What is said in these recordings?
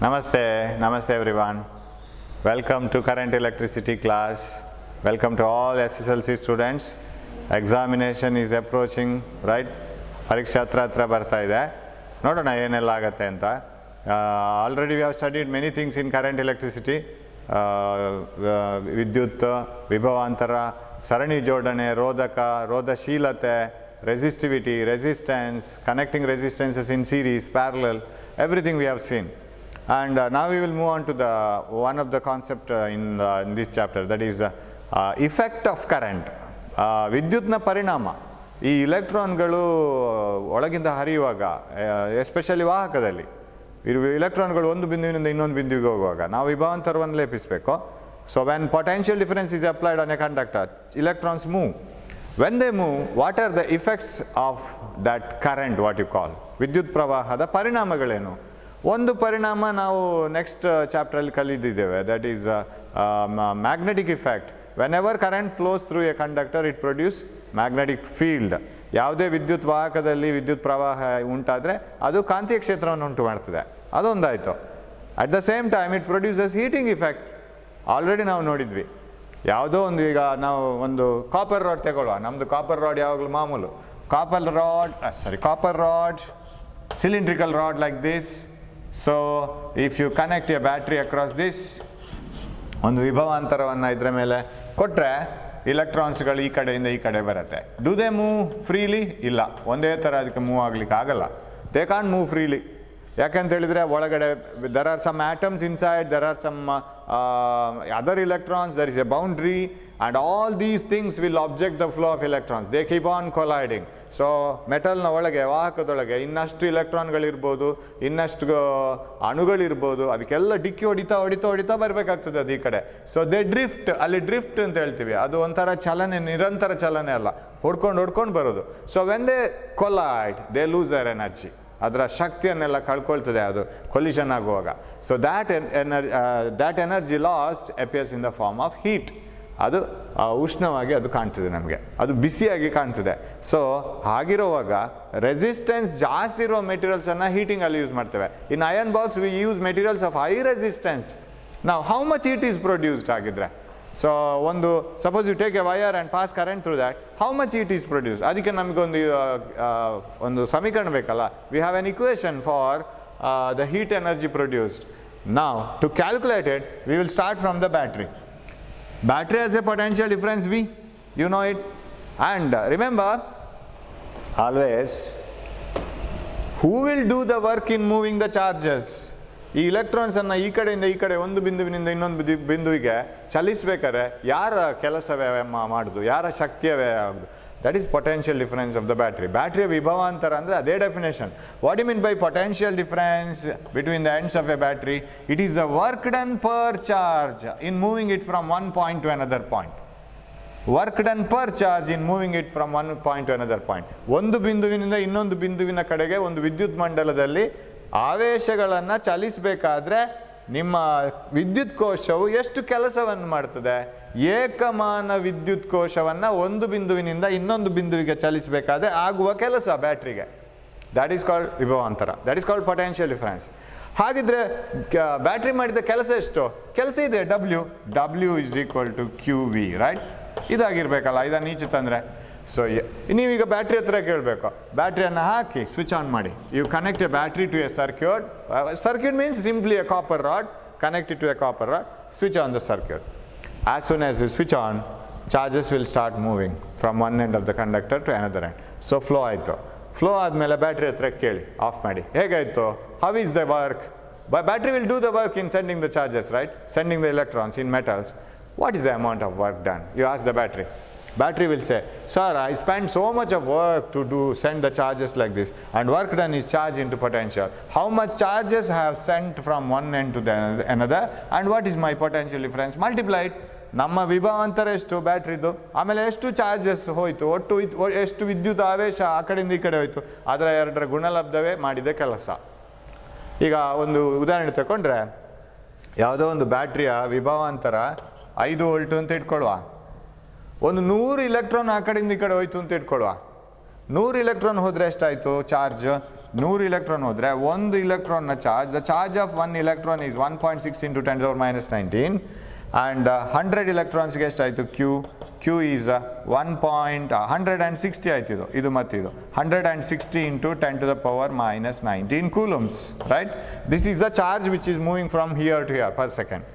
Namaste, Namaste everyone. Welcome to current electricity class. Welcome to all SSLC students. Examination is approaching, right? ಪರೀಕ್ಷೆ ಹತ್ರ ಹತ್ರ ಬರ್ತಾ ಇದೆ ನೋಡೋಣ ಏನೆಲ್ಲ ಆಗತ್ತೆ ಅಂತ already we have studied many things in current electricity ವಿದ್ಯುತ್ ವಿಭವಾಂತರ ಸರಣಿ ಜೋಡಣೆ ರೋಧಕ ರೋಧಶೀಲತೆ resistivity resistance connecting resistances in series parallel everything we have seen. And uh, now we will move on to the one of the concept uh, in, uh, in this chapter. That is uh, uh, effect of current. Uh, ವಿದ್ಯುತ್ನ ಪರಿಣಾಮ. ಈ ಇಲೆಕ್ಟ್ರಾನ್ಗಳು ಒಳಗಿಂದ ಹರಿಯುವಾಗ especially ವಾಹಕದಲ್ಲಿ. ಇರು ಇಲೆಕ್ಟ್ರಾನ್ಗಳು ಒಂದು ಬಿಂದುವಿನಿಂದ ಇನ್ನೊಂದು ಬಿಂದುವಿಗೆ ಹೋಗುವಾಗ. ನಾವು ವಿಭವಾಂತರವನ್ನು ಲೇಪಿಸಬೇಕು. So when potential difference is applied on a conductor electrons move when they move what are the effects of that current what you call ವಿದ್ಯುತ್ ಪ್ರವಾಹದ ಪರಿಣಾಮಗಳೇನು? ಒಂದು ಪರಿಣಾಮ ನಾವು ನೆಕ್ಸ್ಟ್ ಚಾಪ್ಟ್ರಲ್ಲಿ ಕಲಿದಿದ್ದೇವೆ. That is magnetic effect whenever current flows through a conductor it produce magnetic field ಯಾವುದೇ ವಿದ್ಯುತ್ ವಾಹಕದಲ್ಲಿ ವಿದ್ಯುತ್ ಪ್ರವಾಹ ಉಂಟಾದರೆ ಅದು ಕಾಂತೀಯ ಕ್ಷೇತ್ರವನ್ನು ಉಂಟು ಮಾಡ್ತದೆ. ಅದೊಂದಾಯಿತು. At the same time it produces heating effect already ನಾವು ನೋಡಿದ್ವಿ. ಯಾವುದೋ ಒಂದು ಈಗ ನಾವು ಒಂದು ಕಾಪರ್ ರಾಡ್ ತಗೊಳ್ಳುವ ನಮ್ಮದು ಕಾಪರ್ ರಾಡ್ ಯಾವಾಗಲೂ ಮಾಮೂಲು. Copper rod sorry copper rod cylindrical rod like this. So if you connect a battery across this, ಒಂದು ವಿಭವಾಂತರವನ್ನು ಇದರ ಮೇಲೆ ಕೊಟ್ಟರೆ ಇಲೆಕ್ಟ್ರಾನ್ಸ್ಗಳು ಈ ಕಡೆಯಿಂದ ಈ ಕಡೆ ಬರುತ್ತೆ. ಡು ದೇ ಮೂವ್ ಫ್ರೀಲಿ ಇಲ್ಲ. ಒಂದೇ ಥರ ಅದಕ್ಕೆ ಮೂವ್ ಆಗ್ಲಿಕ್ಕೆ ಆಗಲ್ಲ. ದೇ ಕಾನ್ ಮೂವ್ ಫ್ರೀಲಿ ಯಾಕಂತ ಒಳಗಡೆ there are some atoms inside there are some other electrons there is a boundary and all these things will object the flow of electrons they keep on colliding so ಮೆಟಲ್ನ ಒಳಗೆ, ವಾಹಕದೊಳಗೆ ಇನ್ನಷ್ಟು ಇಲೆಕ್ಟ್ರಾನ್ಗಳಿರ್ಬೋದು ಇನ್ನಷ್ಟು ಅಣುಗಳಿರ್ಬೋದು, ಅದಕ್ಕೆಲ್ಲ ಡಿಕ್ಕಿ ಹೊಡಿತಾ ಹೊಡಿತಾ ಹೊಡಿತಾ ಬರಬೇಕಾಗ್ತದೆ ಅದು ಈ ಕಡೆ. ಸೊ ದೇ ಡ್ರಿಫ್ಟ್ ಅಲ್ಲಿ ಡ್ರಿಫ್ಟ್ ಅಂತ ಹೇಳ್ತೀವಿ. ಅದು ಒಂಥರ ಚಲನೆ, ನಿರಂತರ ಚಲನೆ ಅಲ್ಲ. ಹೊಡ್ಕೊಂಡು ಹೊಡ್ಕೊಂಡು ಬರೋದು. So when they collide they lose their energy ಅದರ ಶಕ್ತಿಯನ್ನೆಲ್ಲ ಕಳ್ಕೊಳ್ತದೆ ಅದು ಕೊಲಿಷನ್ ಆಗುವಾಗ. So that ener that energy lost appears in the form of heat ಅದು ಉಷ್ಣವಾಗಿ ಅದು ಕಾಣ್ತದೆ ನಮಗೆ. ಅದು ಬಿಸಿಯಾಗಿ ಕಾಣ್ತದೆ. ಸೊ ಹಾಗಿರುವಾಗ ರೆಸಿಸ್ಟೆನ್ಸ್ ಜಾಸ್ತಿ ಇರುವ ಮೆಟೀರಿಯಲ್ಸನ್ನು ಹೀಟಿಂಗಲ್ಲಿ ಯೂಸ್ ಮಾಡ್ತೇವೆ. In iron box we use materials of high resistance ನಾವು how much it is produced ಆಗಿದ್ರೆ ಸೊ ಒಂದು suppose you take a wire and pass current through that how much it is produce ಅದಕ್ಕೆ ನಮಗೊಂದು ಒಂದು ಸಮೀಕರಣ ಬೇಕಲ್ಲ? We have an equation for the heat energy produced ನಾವು to calculated we will start from the battery Battery has a potential difference V, you know it. And uh, remember, always, who will do the work in moving the charges? ಈ ಇಲೆಕ್ಟ್ರಾನ್ಸನ್ನು ಈ ಕಡೆಯಿಂದ ಈ ಕಡೆ ಒಂದು ಬಿಂದುವಿನಿಂದ ಇನ್ನೊಂದು ಬಿಂದು ಬಿಂದುವಿಗೆ ಚಲಿಸ್ಬೇಕಾದ್ರೆ ಯಾರ ಕೆಲಸವೇ ಮಾ- ಮಾಡುದು ಯಾರ ಶಕ್ತಿಯವೇ ಆಗುದು that is potential difference of the battery ಬ್ಯಾಟ್ರಿಯ ವಿಭವಾಂತರ ಅಂದರೆ ಅದೇ definition what you mean by potential difference between the ends of a battery it is the work done per charge in moving it from one point to another point work done per charge in moving it from one point to another point ಒಂದು ಬಿಂದುವಿನಿಂದ ಇನ್ನೊಂದು ಬಿಂದುವಿನ ಕಡೆಗೆ ಒಂದು ವಿದ್ಯುತ್ ಮಂಡಲದಲ್ಲಿ ಆವೇಶಗಳನ್ನು ಚಲಿಸಬೇಕಾದ್ರೆ ನಿಮ್ಮ ವಿದ್ಯುತ್ ಕೋಶವು ಎಷ್ಟು ಕೆಲಸವನ್ನು ಮಾಡ್ತದೆ? ಏಕಮಾನ ವಿದ್ಯುತ್ ಕೋಶವನ್ನು ಒಂದು ಬಿಂದುವಿನಿಂದ ಇನ್ನೊಂದು ಬಿಂದುವಿಗೆ ಚಲಿಸಬೇಕಾದ್ರೆ ಆಗುವ ಕೆಲಸ ಬ್ಯಾಟ್ರಿಗೆ. That is called ವಿಭವಾಂತರ. That is called potential difference ಹಾಗಿದ್ರೆ ಬ್ಯಾಟ್ರಿ ಮಾಡಿದ ಕೆಲಸ ಎಷ್ಟು? ಕೆಲಸ ಇದೆ W W is equal to Q V right ಇದಾಗಿರ್ಬೇಕಲ್ಲ, ಇದನ್ನು ಈಚೆ ತಂದರೆ. ಸೊ ನೀವೀಗ ಬ್ಯಾಟ್ರಿ ಹತ್ರ ಕೇಳಬೇಕು. ಬ್ಯಾಟ್ರಿಯನ್ನು ಹಾಕಿ ಸ್ವಿಚ್ ಆನ್ ಮಾಡಿ. You connect a battery to a circuit circuit means simply a copper rod connected to a copper rod switch on the circuit as soon as you switch on, charges will start moving from one end of the conductor to another end. So flow ಆಯಿತು flow ಆದಮೇಲೆ battery ಹತ್ರ ಕೇಳಿ off ಮಾಡಿ ಹೇಗಾಯಿತು how is the work by battery will do the work in sending the charges right sending the electrons in metals what is the amount of work done you ask the battery Battery will say, Sir, I spent so much of work to do send the charges like this, and work done is charge into potential. How much charges I have sent from one end to the another, and what is my potential difference? Multiply it. ನಮ್ಮ ವಿಭವಂತರ ಎಷ್ಟು ಬ್ಯಾಟ್ರಿದು? ಆಮೇಲೆ ಎಷ್ಟು charges ಹೋಯಿತು? ಒಟ್ಟು ಎಷ್ಟು ವಿದ್ಯುತ್ ಆವೇಶ ಆ ಕಡೆಯಿಂದ ಈ ಕಡೆ ಹೋಯಿತು? ಅದರ ಎರಡರ ಗುಣಲಬ್ಧವೇ ಮಾಡಿದ ಕೆಲಸ. ಈಗ ಒಂದು ಉದಾಹರಣೆ ತಗೊಂಡ್ರೆ ಯಾವುದೋ ಒಂದು ಬ್ಯಾಟ್ರಿಯ ವಿಭವಾಂತರ ಐದು ವೋಲ್ಟ್ ಅಂತ ಇಟ್ಕೊಳ್ಳುವ. ಒಂದು ನೂರು ಇಲೆಕ್ಟ್ರಾನ್ ಆ ಕಡೆಯಿಂದ ಈ ಕಡೆ ಹೋಯ್ತು ಅಂತ ಇಟ್ಕೊಳ್ಳುವ. ನೂರು ಇಲೆಕ್ಟ್ರಾನ್ ಹೋದರೆ ಎಷ್ಟಾಯಿತು? ಚಾರ್ಜ್ ನೂರು ಇಲೆಕ್ಟ್ರಾನ್ ಹೋದರೆ ಒಂದು ಇಲೆಕ್ಟ್ರಾನ್ನ charge the charge of one electron is one point six into ten minus nineteen and hundred ಇಲೆಕ್ಟ್ರಾನ್ಸ್ಗೆ ಎಷ್ಟಾಯಿತು? Q Q is one point hundred and sixty ಆಯ್ತು ಇದು. ಇದು ಮತ್ತಿದು hundred and sixty into ten to the power minus nineteen coulombs right this is the charge which is moving from here to here per second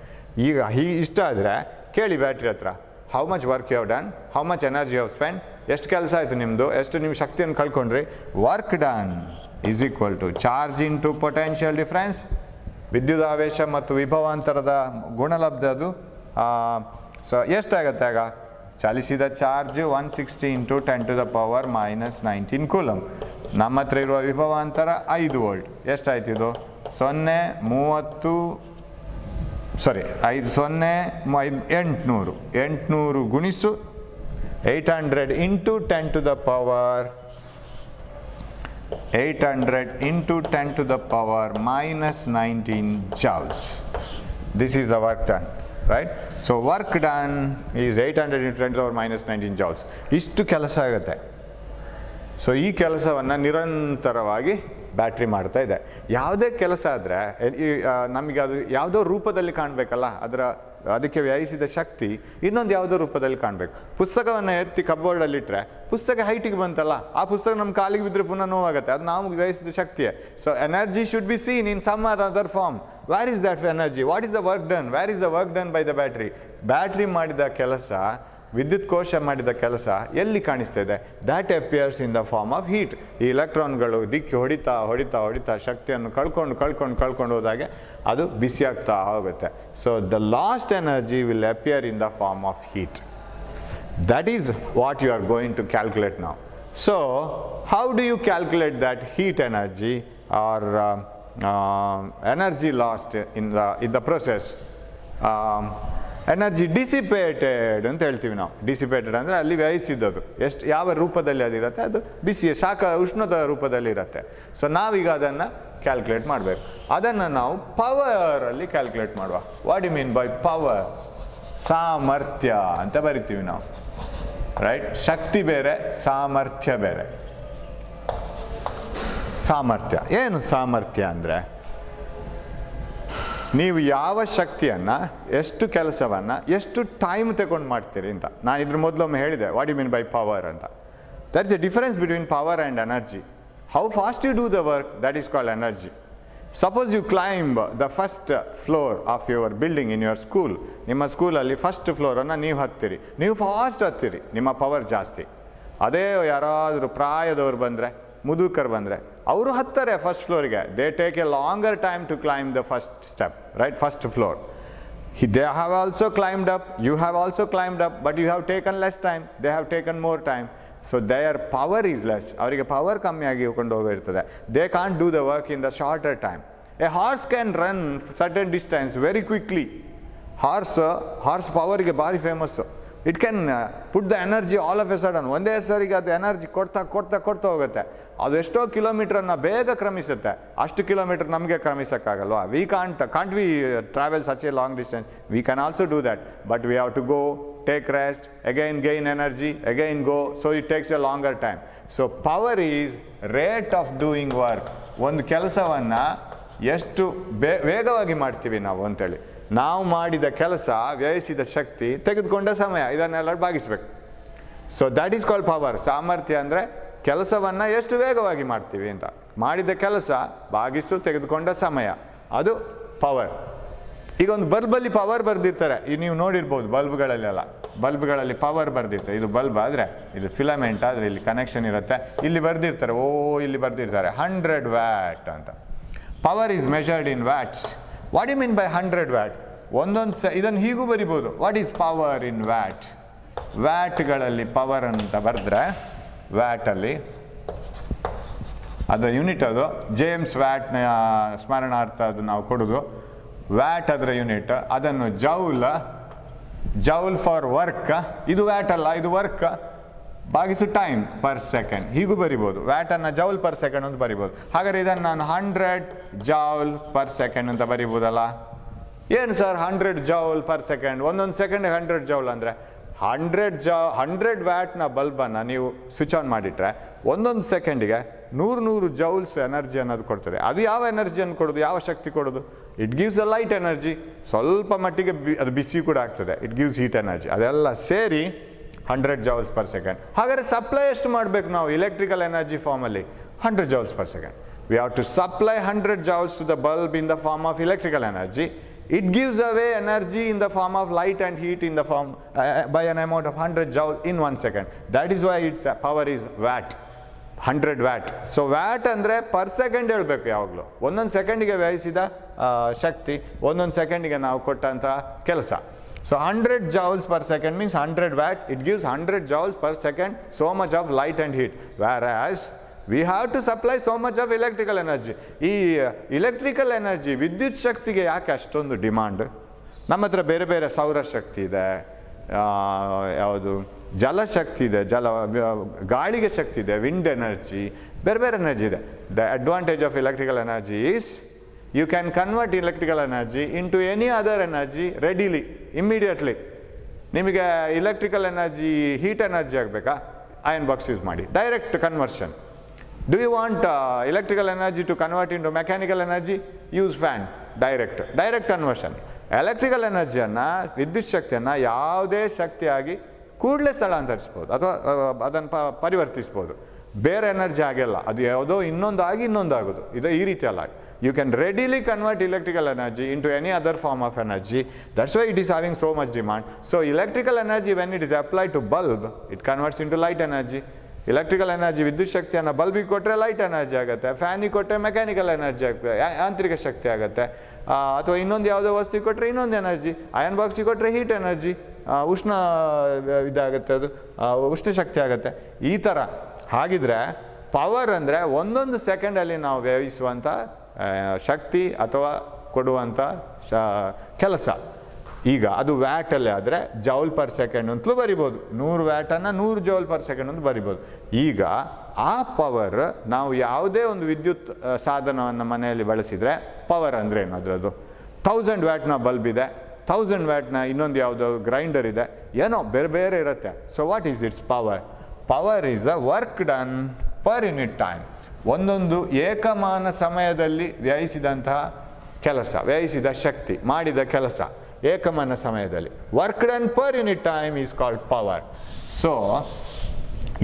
ಈಗ, ಹೀ, ಇಷ್ಟ ಆದರೆ ಕೇಳಿ battery ಹತ್ರ. How much work you have done how much energy you have spend ಎಷ್ಟು ಕೆಲಸ ಆಯಿತು ನಿಮ್ಮದು ಎಷ್ಟು ನಿಮ್ಮ ಶಕ್ತಿಯನ್ನು ಕಳ್ಕೊಂಡ್ರಿ? Work done is equal to charge into potential difference ವಿದ್ಯುದಾವೇಶ ಮತ್ತು ವಿಭವಾಂತರದ ಗುಣಲಬ್ಧ ಅದು. ಸೊ ಎಷ್ಟಾಗತ್ತೆ ಆಗ ಚಲಿಸಿದ charge one sixty into ten to the power minus nineteen coulomb ನಮ್ಮ ಹತ್ರ ಇರುವ ವಿಭವಾಂತರ ಐದು ವೋಲ್ಟ್ ಎಷ್ಟಾಯ್ತು ಇದು ಸೊನ್ನೆ ಮೂವತ್ತು ಸಾರಿ ಐದು ಸೊನ್ನೆ ಐದು ಎಂಟುನೂರು ಎಂಟುನೂರು ಗುಣಿಸು eight hundred into ten to the power eight hundred into ten to the power minus nineteen joules this is our ton right so work done is eight hundred into ten our minus nineteen joules ಇಷ್ಟು ಕೆಲಸ ಆಗುತ್ತೆ. So ಈ ಕೆಲಸವನ್ನು ನಿರಂತರವಾಗಿ battery ಮಾಡ್ತಾ ಇದೆ. ಯಾವುದೇ ಕೆಲಸ ಆದರೆ ನಮಗೆ ಅದು ಯಾವುದೋ ರೂಪದಲ್ಲಿ ಕಾಣಬೇಕಲ್ಲ, ಅದರ ಅದಕ್ಕೆ ವ್ಯಯಿಸಿದ ಶಕ್ತಿ ಇನ್ನೊಂದು ಯಾವುದೋ ರೂಪದಲ್ಲಿ ಕಾಣಬೇಕು. ಪುಸ್ತಕವನ್ನು ಎತ್ತಿ ಕಬೋರ್ಡಲ್ಲಿಟ್ಟರೆ ಪುಸ್ತಕ ಹೈಟಿಗೆ ಬಂತಲ್ಲ, ಆ ಪುಸ್ತಕ ನಮ್ಮ ಕಾಲಿಗೆ ಬಿದ್ದರೆ ಪುನಃ ನೋವಾಗುತ್ತೆ. ಅದು ನಾವು ವ್ಯಯಿಸಿದ ಶಕ್ತಿಯೇ. So energy should be seen in some or other form where is that energy what is the work done where is the work done by the battery battery ಮಾಡಿದ ಕೆಲಸ ವಿದ್ಯುತ್ ಕೋಶ ಮಾಡಿದ ಕೆಲಸ ಎಲ್ಲಿ ಕಾಣಿಸ್ತಾ ಇದೆ? That appears in the form of heat ಈ ಇಲೆಕ್ಟ್ರಾನ್ಗಳು ಡಿಕ್ಕಿ ಹೊಡಿತಾ ಹೊಡಿತಾ ಹೊಡಿತಾ ಶಕ್ತಿಯನ್ನು ಕಳ್ಕೊಂಡು ಕಳ್ಕೊಂಡು ಕಳ್ಕೊಂಡು ಹೋದಾಗೆ ಅದು ಬಿಸಿಯಾಗ್ತಾ ಹೋಗುತ್ತೆ. So the lost energy will appear in the form of heat that is what you are going to calculate ನಾವು so how do you calculate that heat energy or energy lost in the in the process energy dissipated ಅಂತ ಹೇಳ್ತೀವಿ ನಾವು. Dissipated ಅಂದರೆ ಅಲ್ಲಿ ವ್ಯಯಿಸಿದ್ದದು ಎಷ್ಟು, ಯಾವ ರೂಪದಲ್ಲಿ ಅದಿರುತ್ತೆ? ಅದು ಬಿಸಿ ಶಾಖ ಉಷ್ಣದ ರೂಪದಲ್ಲಿ ಇರುತ್ತೆ. ಸೊ ನಾವೀಗ ಅದನ್ನು ಕ್ಯಾಲ್ಕುಲೇಟ್ ಮಾಡಬೇಕು. ಅದನ್ನು ನಾವು ಪವರಲ್ಲಿ ಕ್ಯಾಲ್ಕುಲೇಟ್ ಮಾಡುವ. What you mean by power ಸಾಮರ್ಥ್ಯ ಅಂತ ಬರಿತೀವಿ ನಾವು. ರೈಟ್ ಶಕ್ತಿ ಬೇರೆ, ಸಾಮರ್ಥ್ಯ ಬೇರೆ. ಸಾಮರ್ಥ್ಯ. ಏನು ಸಾಮರ್ಥ್ಯ ಅಂದರೆ? ನೀವು ಯಾವ ಶಕ್ತಿಯನ್ನು, ಎಷ್ಟು ಕೆಲಸವನ್ನು, ಎಷ್ಟು ಟೈಮ್ ತಗೊಂಡು ಮಾಡ್ತೀರಿ ಅಂತ. ನಾನು ಇದ್ರ ಮೊದಲೊಮ್ಮೆ ಹೇಳಿದೆ what you mean by power ಅಂತ. That is a difference between power and energy how fast you do the work that is called energy suppose you climb the first floor of your building in your school ನಿಮ್ಮ ಸ್ಕೂಲಲ್ಲಿ first ಫ್ಲೋರನ್ನು ನೀವು ಹತ್ತಿರಿ. ನೀವು fast ಹತ್ತಿರಿ, ನಿಮ್ಮ power ಜಾಸ್ತಿ. ಅದೇ ಯಾರಾದರೂ ಪ್ರಾಯದವ್ರು ಬಂದರೆ, ಮುದುಕರು ಬಂದರೆ ಅವರು ಹತ್ತಾರೆ first ಫ್ಲೋರಿಗೆ they take a longer time to climb the first step right first floor they have also climbed up you have also climbed up but you have taken less time they have taken more time so their power is less ಅವರಿಗೆ power ಕಮ್ಮಿ ಆಗಿ ಕೊಂಡು ಹೋಗಿರ್ತದೆ. They can't do the work in the shorter time a horse can run certain distance very quickly horse horse ಪವರ್ಗೆ ಭಾರಿ famous it can put the energy all of a sudden ಒಂದೇ ಸರಿಗೆ ಅದು energy ಕೊಡ್ತಾ ಕೊಡ್ತಾ ಕೊಡ್ತಾ ಹೋಗುತ್ತೆ. ಅದು ಎಷ್ಟೋ ಕಿಲೋಮೀಟ್ರನ್ನ ಬೇಗ ಕ್ರಮಿಸುತ್ತೆ. ಅಷ್ಟು ಕಿಲೋಮೀಟ್ರ್ ನಮಗೆ ಕ್ರಮಿಸೋಕ್ಕಾಗಲ್ವಾ? We can't can't we travel such a long distance we can also do that but we have to go take rest again gain energy again go so it takes a longer time so power is rate of doing work ಒಂದು ಕೆಲಸವನ್ನು ಎಷ್ಟು ಬೇ, ವೇಗವಾಗಿ ಮಾಡ್ತೀವಿ ನಾವು ಅಂತೇಳಿ. ನಾವು ಮಾಡಿದ ಕೆಲಸ, ವ್ಯಯಿಸಿದ ಶಕ್ತಿ, ತೆಗೆದುಕೊಂಡ ಸಮಯ, ಇದನ್ನೆಲ್ಲ ಭಾಗಿಸ್ಬೇಕು. So that is called power ಸಾಮರ್ಥ್ಯ ಅಂದರೆ ಕೆಲಸವನ್ನು ಎಷ್ಟು ವೇಗವಾಗಿ ಮಾಡ್ತೀವಿ ಅಂತ. ಮಾಡಿದ ಕೆಲಸ, ಭಾಗಿಸು, ತೆಗೆದುಕೊಂಡ ಸಮಯ. ಅದು ಪವರ್ ಈಗ ಒಂದು ಬಲ್ಬಲ್ಲಿ ಪವರ್ ಬರೆದಿರ್ತಾರೆ. ಈ ನೀವು ನೋಡಿರ್ಬೋದು ಬಲ್ಬ್ಗಳಲ್ಲೆಲ್ಲ. ಬಲ್ಬ್ಗಳಲ್ಲಿ ಪವರ್ ಬರೆದಿರ್ತಾರೆ ಇದು ಬಲ್ಬ್ ಆದರೆ ಇದು ಫಿಲಮೆಂಟ್ ಆದರೆ ಇಲ್ಲಿ ಕನೆಕ್ಷನ್ ಇರುತ್ತೆ. ಇಲ್ಲಿ ಬರೆದಿರ್ತಾರೆ. ಓ, ಇಲ್ಲಿ ಬರೆದಿರ್ತಾರೆ. ಹಂಡ್ರೆಡ್ ವ್ಯಾಟ್ ಅಂತ. Power is measured in watts what you mean by hundred watt ಒಂದೊಂದು ಸ, ಇದನ್ನು ಹೀಗೂ ಬರಿಬೋದು. What is power in watt ವ್ಯಾಟ್ಗಳಲ್ಲಿ power ಅಂತ ಬರೆದ್ರೆ ವ್ಯಾಟಲ್ಲಿ ಅದರ ಯೂನಿಟ್ ಅದು. ಜೇಮ್ಸ್ ವ್ಯಾಟ್ನ ಸ್ಮರಣಾರ್ಥ ಅದು ನಾವು ಕೊಡೋದು. ವ್ಯಾಟ್ ಅದರ ಯೂನಿಟ್ ಅದನ್ನು ಜೌಲ್ ಜೌಲ್ ಫಾರ್ ವರ್ಕ್ ಇದು ವ್ಯಾಟ್ ಅಲ್ಲ, ಇದು ವರ್ಕ್ ಭಾಗಿಸು ಟೈಮ್ ಪರ್ ಸೆಕೆಂಡ್ ಹೀಗೂ ಬರಿಬೋದು. ವ್ಯಾಟನ್ನು ಜೌಲ್ ಪರ್ ಸೆಕೆಂಡ್ ಅಂತ ಬರಿಬೋದು. ಹಾಗಾದ್ರೆ ಇದನ್ನು ನಾನು ಹಂಡ್ರೆಡ್ ಜೌಲ್ ಪರ್ ಸೆಕೆಂಡ್ ಅಂತ ಬರಿಬೋದಲ್ಲ? ಏನು sir hundred joule per second ಒಂದೊಂದು ಸೆಕೆಂಡ್ ಹಂಡ್ರೆಡ್ ಜೌಲ್ ಅಂದರೆ ಹಂಡ್ರೆಡ್ ಜ ಹಂಡ್ರೆಡ್ ವ್ಯಾಟ್ನ ಬಲ್ಬನ್ನು ನೀವು ಸ್ವಿಚ್ ಆನ್ ಮಾಡಿಟ್ರೆ ಒಂದೊಂದು ಸೆಕೆಂಡಿಗೆ ನೂರು ನೂರು ಜೌಲ್ಸ್ ಎನರ್ಜಿ ಅನ್ನೋದು ಕೊಡ್ತದೆ ಅದು ಯಾವ ಎನರ್ಜಿಯನ್ನು ಕೊಡೋದು? ಯಾವ ಶಕ್ತಿ ಕೊಡೋದು? It gives a light energy ಸ್ವಲ್ಪ ಮಟ್ಟಿಗೆ ಬಿ- ಅದು ಬಿಸಿ ಕೂಡ ಆಗ್ತದೆ. ಇಟ್ ಗಿವ್ಸ್ ಹೀಟ್ ಎನರ್ಜಿ ಅದೆಲ್ಲ ಸೇರಿ ಹಂಡ್ರೆಡ್ ಜೌಲ್ಸ್ ಪರ್ ಸೆಕೆಂಡ್ ಹಾಗಾದರೆ ಸಪ್ಲೈ ಎಷ್ಟು ಮಾಡಬೇಕು ನಾವು electrical energy formally hundred joules per second we have to supply hundred joules to the bulb in the form of electrical energy it gives away energy in the form of light and heat in the form uh, by an amount of 100 joule in one second. That is why its is watt. Hundred watt so watt ಅಂದರೆ per second ಹೇಳಬೇಕು ಯಾವಾಗಲೂ. ಒಂದೊಂದು ಸೆಕೆಂಡಿಗೆ ವ್ಯಯಿಸಿದ ಶಕ್ತಿ ಒಂದೊಂದು ಸೆಕೆಂಡಿಗೆ ನಾವು ಕೊಟ್ಟಂತಹ ಕೆಲಸ. so hundred joules per second means hundred watt it gives hundred joules per second so much of light and heat whereas we have to supply so much of electrical energy ಈ ಇಲೆಕ್ಟ್ರಿಕಲ್ ಎನರ್ಜಿ ವಿದ್ಯುತ್ ಶಕ್ತಿಗೆ ಯಾಕೆ ಅಷ್ಟೊಂದು demand ನಮ್ಮ ಹತ್ರ ಬೇರೆ ಬೇರೆ ಸೌರಶಕ್ತಿ ಇದೆ ಆ, ಯಾವುದು ಜಲಶಕ್ತಿ ಇದೆ ಜಲ ವ್ಯ- ಗಾಳಿಗೆ ಶಕ್ತಿ ಇದೆ ವಿಂಡ್ ಎನರ್ಜಿ ಬೇರೆ ಬೇರೆ ಎನರ್ಜಿ ಇದೆ the advantage of electrical energy is you can convert electrical energy into any other energy readily immediately ನಿಮಗೆ ಎಲೆಕ್ಟ್ರಿಕಲ್ ಎನರ್ಜಿ ಹೀಟ್ ಎನರ್ಜಿ ಆಗಬೇಕಾ? ಅಯನ್ ಬಾಕ್ಸ್ ಯೂಸ್ ಮಾಡಿ. Direct conversion Do you want uh, energy to convert convert into mechanical energy? Use direct direct conversion. Electrical ಎನರ್ಜಿಯನ್ನು ವಿದ್ಯುತ್ ಶಕ್ತಿಯನ್ನು ಯಾವುದೇ ಶಕ್ತಿಯಾಗಿ ಕೂಡಲೇ ಸ್ಥಳಾಂತರಿಸ್ಬೋದು. ಅಥವಾ ಅದನ್ನು ಪ ಪರಿವರ್ತಿಸ್ಬೋದು. ಬೇರೆ ಎನರ್ಜಿ ಆಗಿಲ್ಲ. ಅದು ಯಾವುದೋ ಇನ್ನೊಂದಾಗಿ ಇನ್ನೊಂದಾಗೋದು. ಇದು ಈ ರೀತಿ ಅಲ್ಲ you can readily convert electrical energy into any other form of energy that's why it is having so much demand so electrical energy when it is apply to bulb it converts into light energy electrical energy ವಿದ್ಯುತ್ ಶಕ್ತಿಯನ್ನು ಬಲ್ಬಿಗೆ ಕೊಟ್ಟರೆ light energy ಆಗುತ್ತೆ. ಫ್ಯಾನಿಗೆ ಕೊಟ್ಟರೆ mechanical energy ಆಗುತ್ತೆ. ಯಾಂತ್ರಿಕ ಶಕ್ತಿ ಆಗುತ್ತೆ. ಅಥವಾ ಇನ್ನೊಂದು ಯಾವುದೋ ವಸ್ತು ಕೊಟ್ಟರೆ ಇನ್ನೊಂದು ಎನರ್ಜಿ ಅಯನ್ ಬಾಕ್ಸಿಗೆ ಕೊಟ್ಟರೆ ಹೀಟ್ ಎನರ್ಜಿ ಉಷ್ಣ ಇದಾಗುತ್ತೆ ಅದು. ಉಷ್ಣ ಶಕ್ತಿ ಆಗುತ್ತೆ. ಈ ಥರ ಹಾಗಿದ್ರೆ ಪವರ್ ಅಂದರೆ ಒಂದೊಂದು ಸೆಕೆಂಡಲ್ಲಿ ನಾವು ವ್ಯಯಿಸುವಂಥ ಶಕ್ತಿ ಅಥವಾ ಕೊಡುವಂಥ ಶ, ಕೆಲಸ. ಈಗ ಅದು ವ್ಯಾಟಲ್ಲಿ ಆದರೆ ಜೌಲ್ ಪರ್ ಸೆಕೆಂಡ್ ಅಂತಲೂ ಬರಿಬೋದು. ನೂರು ವ್ಯಾಟನ್ನು ನೂರು ಜೌಲ್ ಪರ್ ಸೆಕೆಂಡ್ ಅಂತ ಬರಿಬೋದು. ಈಗ ಆ ಪವರ್ ನಾವು ಯಾವುದೇ ಒಂದು ವಿದ್ಯುತ್ ಸಾಧನವನ್ನು ಮನೆಯಲ್ಲಿ ಬಳಸಿದರೆ ಪವರ್ ಅಂದರೆ ಏನು ಅದರದು ಥೌಸಂಡ್ ವ್ಯಾಟ್ನ ಬಲ್ಬ್ ಇದೆ. ಥೌಸಂಡ್ ವ್ಯಾಟ್ನ ಇನ್ನೊಂದು ಯಾವುದೋ ಗ್ರೈಂಡರ್ ಇದೆ. ಏನೋ ಬೇರೆ ಬೇರೆ ಇರುತ್ತೆ. So what is its power power is a work done per unit time ಒಂದೊಂದು ಏಕಮಾನ ಸಮಯದಲ್ಲಿ ವ್ಯಯಿಸಿದಂತಹ ಕೆಲಸ, ವ್ಯಯಿಸಿದ ಶಕ್ತಿ, ಮಾಡಿದ ಕೆಲಸ ಏಕಮಾನ ಸಮಯದಲ್ಲಿ. Work done per unit time is called power so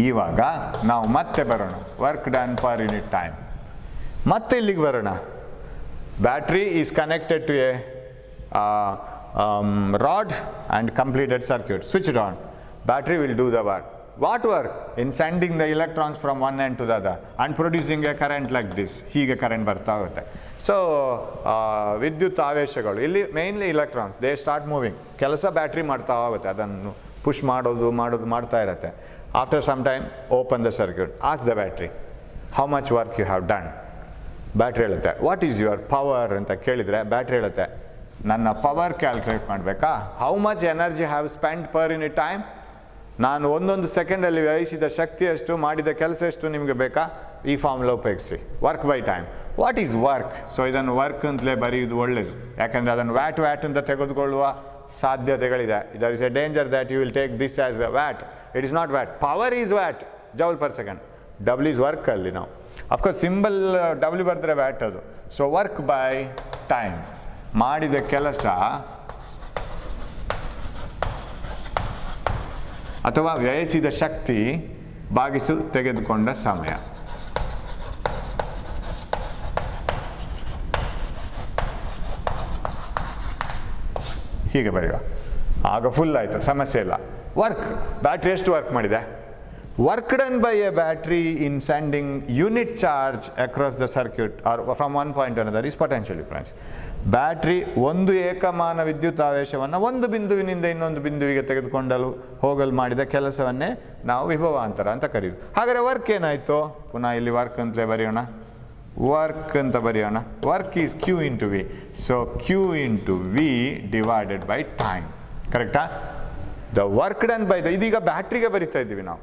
ಇವಾಗ ನಾವು ಮತ್ತೆ ಬರೋಣ. Work done per unit time ಮತ್ತೆ ಇಲ್ಲಿಗೆ ಬರೋಣ. Battery is connected to a rod and completed circuit switched on battery will do the work what work in sending the electrons from one and to the other and producing a current like this ಹೀಗೆ current ಬರ್ತಾ ಹೋಗುತ್ತೆ. So ವಿದ್ಯುತ್ ಆವೇಶಗಳು, ಇಲ್ಲಿ mainly electrons they start moving ಕೆಲಸ battery ಮಾಡ್ತಾ ಹೋಗುತ್ತೆ. ಅದನ್ನು ಪುಷ್ ಮಾಡೋದು ಮಾಡೋದು ಮಾಡ್ತಾ ಇರುತ್ತೆ. After some time open the circuit as the battery how much work you have done battery ಹೇಳುತ್ತೆ ವಾಟ್ ಈಸ್ ಯುವರ್ ಪವರ್ ಅಂತ ಕೇಳಿದರೆ ಬ್ಯಾಟ್ರಿ ಹೇಳುತ್ತೆ, ನನ್ನ ಪವರ್ ಕ್ಯಾಲ್ಕುಲೇಟ್ ಮಾಡಬೇಕಾ? How much energy have spend per in E time ನಾನು ಒಂದೊಂದು ಸೆಕೆಂಡಲ್ಲಿ ವ್ಯಯಿಸಿದ ಶಕ್ತಿ ಎಷ್ಟು ಮಾಡಿದ ಕೆಲಸ ಎಷ್ಟು ನಿಮಗೆ ಬೇಕಾ? ಈ ಫಾರ್ಮುಲಾ ಉಪಯೋಗಿಸಿ work by time what is work so ಇದನ್ನು ವರ್ಕ್ ಅಂತಲೇ ಬರೆಯುವುದು ಒಳ್ಳೆಯದು ಯಾಕೆಂದರೆ ಅದನ್ನು ವ್ಯಾಟ್ ವ್ಯಾಟ್ ಅಂತ ತೆಗೆದುಕೊಳ್ಳುವ ಸಾಧ್ಯತೆಗಳಿದೆ. There is a danger that you will take this as a watt. It is not watt. Power is watt. Joule per second W is work ಅಲ್ಲಿ ನಾವು. ಅಫ್ಕೋರ್ಸ್ ಸಿಂಬಲ್ ಡಬ್ಲ್ಯೂ ಬರೆದ್ರೆ ವ್ಯಾಟ್ ಅದು. So work by time ಮಾಡಿದ ಕೆಲಸ ಅಥವಾ ವ್ಯಯಿಸಿದ ಶಕ್ತಿ ಭಾಗಿಸು ತೆಗೆದುಕೊಂಡ ಸಮಯ. ಹೀಗೆ ಬರೆಯುವ. ಆಗ ಫುಲ್ ಆಯಿತು, ಸಮಸ್ಯೆ ಇಲ್ಲ. ವರ್ಕ್ ಬ್ಯಾಟ್ರಿ ಎಷ್ಟು ವರ್ಕ್ ಮಾಡಿದೆ? Work done by a battery in sending unit charge across the circuit or from one point another is potential difference battery ಒಂದು ಏಕಮಾನ ವಿದ್ಯುತ್ ಆವೇಶವನ್ನು ಒಂದು ಬಿಂದುವಿನಿಂದ ಇನ್ನೊಂದು ಬಿಂದುವಿಗೆ ತೆಗೆದುಕೊಂಡಲು ಹೋಗಲು ಮಾಡಿದ ಕೆಲಸವನ್ನೇ ನಾವು ವಿಭವಾಂತರ ಅಂತ ಕರೀವಿ ಹಾಗಾದರೆ ವರ್ಕ್ ಏನಾಯಿತು? ಪುನಃ ಇಲ್ಲಿ ವರ್ಕ್ ಅಂತಲೇ ಬರೆಯೋಣ. ವರ್ಕ್ ಅಂತ ಬರೆಯೋಣ. Work is Q into V. So Q into V divided by time. ಕರೆಕ್ಟಾ? The work done by the ಇದೀಗ ಬ್ಯಾಟ್ರಿಗೆ ಬರಿತಾ ಇದ್ದೀವಿ ನಾವು.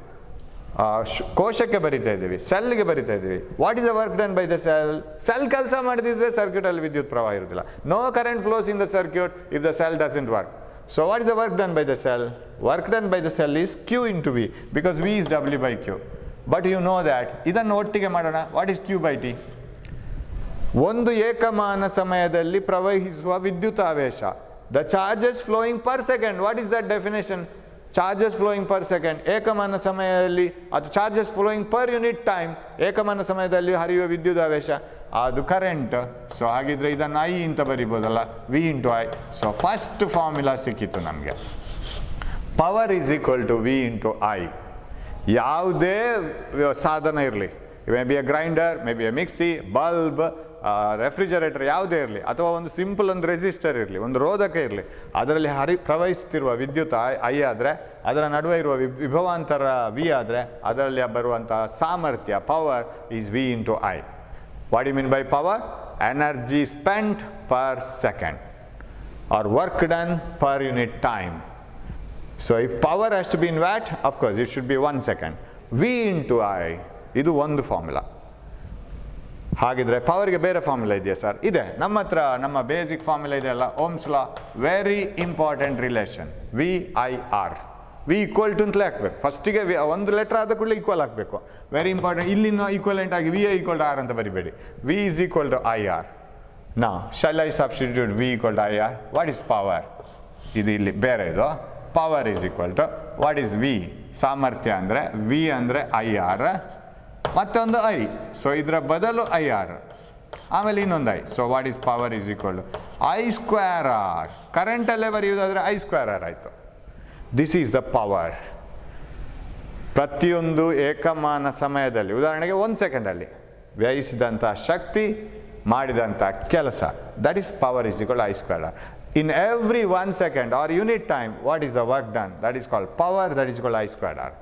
ಕೋಶಕ್ಕೆ ಬರಿತಾ ಇದ್ದೀವಿ ಸೆಲ್ಗೆ ಬರಿತಾ ಇದ್ದೀವಿ. What is the work done by the cell cell ಕೆಲಸ ಮಾಡದಿದ್ರೆ ಸರ್ಕ್ಯೂಟಲ್ಲಿ ವಿದ್ಯುತ್ ಪ್ರವಾಹ ಇರೋದಿಲ್ಲ. No current flows in the circuit if the cell doesn't work so what is the work done by the cell work done by the cell is Q into V because V is W by Q but you know that ಇದನ್ನು ಒಟ್ಟಿಗೆ ಮಾಡೋಣ. What is Q by T ಒಂದು ಏಕಮಾನ ಸಮಯದಲ್ಲಿ ಪ್ರವಹಿಸುವ ವಿದ್ಯುತ್ ಆವೇಶ. The charges flowing per second what is that definition charges flowing per second ಏಕಮಾನ ಸಮಯದಲ್ಲಿ ಅದು charges flowing per unit time ಏಕಮಾನ ಸಮಯದಲ್ಲಿ ಹರಿಯುವ ವಿದ್ಯುತ್ ಆವೇಶ. ಅದು ಕರೆಂಟ್ ಸೊ ಹಾಗಿದ್ರೆ ಇದನ್ನು ಐ ಅಂತ ಬರಿಬೋದಲ್ಲ? V into I so first formula ಸಿಕ್ಕಿತ್ತು ನಮಗೆ. Power is equal to V into I ಯಾವುದೇ ಸಾಧನ ಇರಲಿ. May be a grinder may be a mixie bulb refrigerator ಯಾವುದೇ ಇರಲಿ, ಅಥವಾ ಒಂದು ಸಿಂಪಲ್ ಒಂದು ರೆಸಿಸ್ಟರ್ ಇರಲಿ, ಒಂದು ರೋಧಕ ಇರಲಿ, ಅದರಲ್ಲಿ ಹರಿ, ಪ್ರವಹಿಸುತ್ತಿರುವ ವಿದ್ಯುತ್ ಐ ಆದರೆ, ಅದರ ನಡುವೆ ಇರುವ ವಿಭವಾಂತರ ವಿ ಆದರೆ, ಅದರಲ್ಲಿ ಬರುವಂಥ ಸಾಮರ್ಥ್ಯ power is V into I what you mean by power energy spent per second or work done per unit time so if power has to be in watt of course it should be one second V into I ಇದು ಒಂದು formula ಹಾಗಿದ್ರೆ ಪವರ್ಗೆ ಬೇರೆ formula ಇದೆಯಾ sir ಇದೆ. ನಮ್ಮ ಹತ್ರ, ನಮ್ಮ basic formula ಇದೆಯಲ್ಲ Ohm's law very important relation V I R V equal to ಅಂತಲೇ ಹಾಕ್ಬೇಕು. ಫಸ್ಟಿಗೆ ಒಂದು ಲೆಟರ್ ಆದ ಕೂಡಲೇ ಈಕ್ವಲ್ ಹಾಕಬೇಕು. ವೆರಿ ಇಂಪಾರ್ಟೆಂಟ್ ಇಲ್ಲಿನ ಈಕ್ವಲೆಂಟ್ ಆಗಿ V I equal to R ಅಂತ ಬರಿಬೇಡಿ. V is equal to I R ನಾ shall I substitute V equal to I R what is power ಇದು ಇಲ್ಲಿ ಬೇರೆ ಇದು. Power is equal to what is V ಸಾಮರ್ಥ್ಯ ಅಂದರೆ ವಿ ಅಂದರೆ ಐ ಆರ್ ಮತ್ತೊಂದು ಐ. ಸೊ ಇದರ ಬದಲು ಐ ಆರ್ ಆಮೇಲೆ ಇನ್ನೊಂದು I. So what is power is equal I square R ಕರೆಂಟಲ್ಲೇ ಬರೆಯುವುದಾದರೆ ಐ ಸ್ಕ್ವೇರ್ ಆರ್ ಆಯಿತು. ದಿಸ್ ಈಸ್ ದ ಪವರ್ ಪ್ರತಿಯೊಂದು ಏಕಮಾನ ಸಮಯದಲ್ಲಿ, ಉದಾಹರಣೆಗೆ ಒಂದು ಸೆಕೆಂಡಲ್ಲಿ ವ್ಯಯಿಸಿದಂಥ ಶಕ್ತಿ ಮಾಡಿದಂಥ ಕೆಲಸ. That is power is equal I square R in every one second or unit time what is the work done that is called power that is called I square R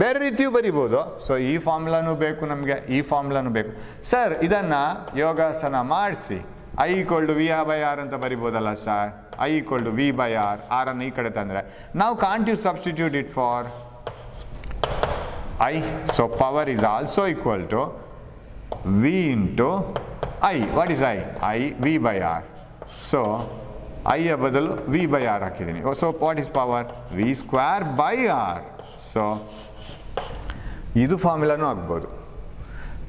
ಬೇರೆ ರೀತಿಯೂ ಬರಿಬೋದು. ಸೊ ಈ ಫಾರ್ಮುಲಾನು ಬೇಕು ನಮಗೆ, ಈ ಫಾರ್ಮುಲಾನು ಬೇಕು. Sir ಇದನ್ನು ಯೋಗಾಸನ ಮಾಡಿಸಿ. I equal to V R by R ಅಂತ ಬರಿಬೋದಲ್ಲ sir I equal to V by R R ಅನ್ನು ಈ ಕಡೆ ತಂದರೆ. ನಾವು can't you substitute it for I so power is also equal to V into I what is I I V by R so ಯ ಬದಲು V by R ಹಾಕಿದ್ದೀನಿ. So what is power V square by R so ಇದು ಫಾರ್ಮುಲಾನು ಆಗ್ಬೋದು.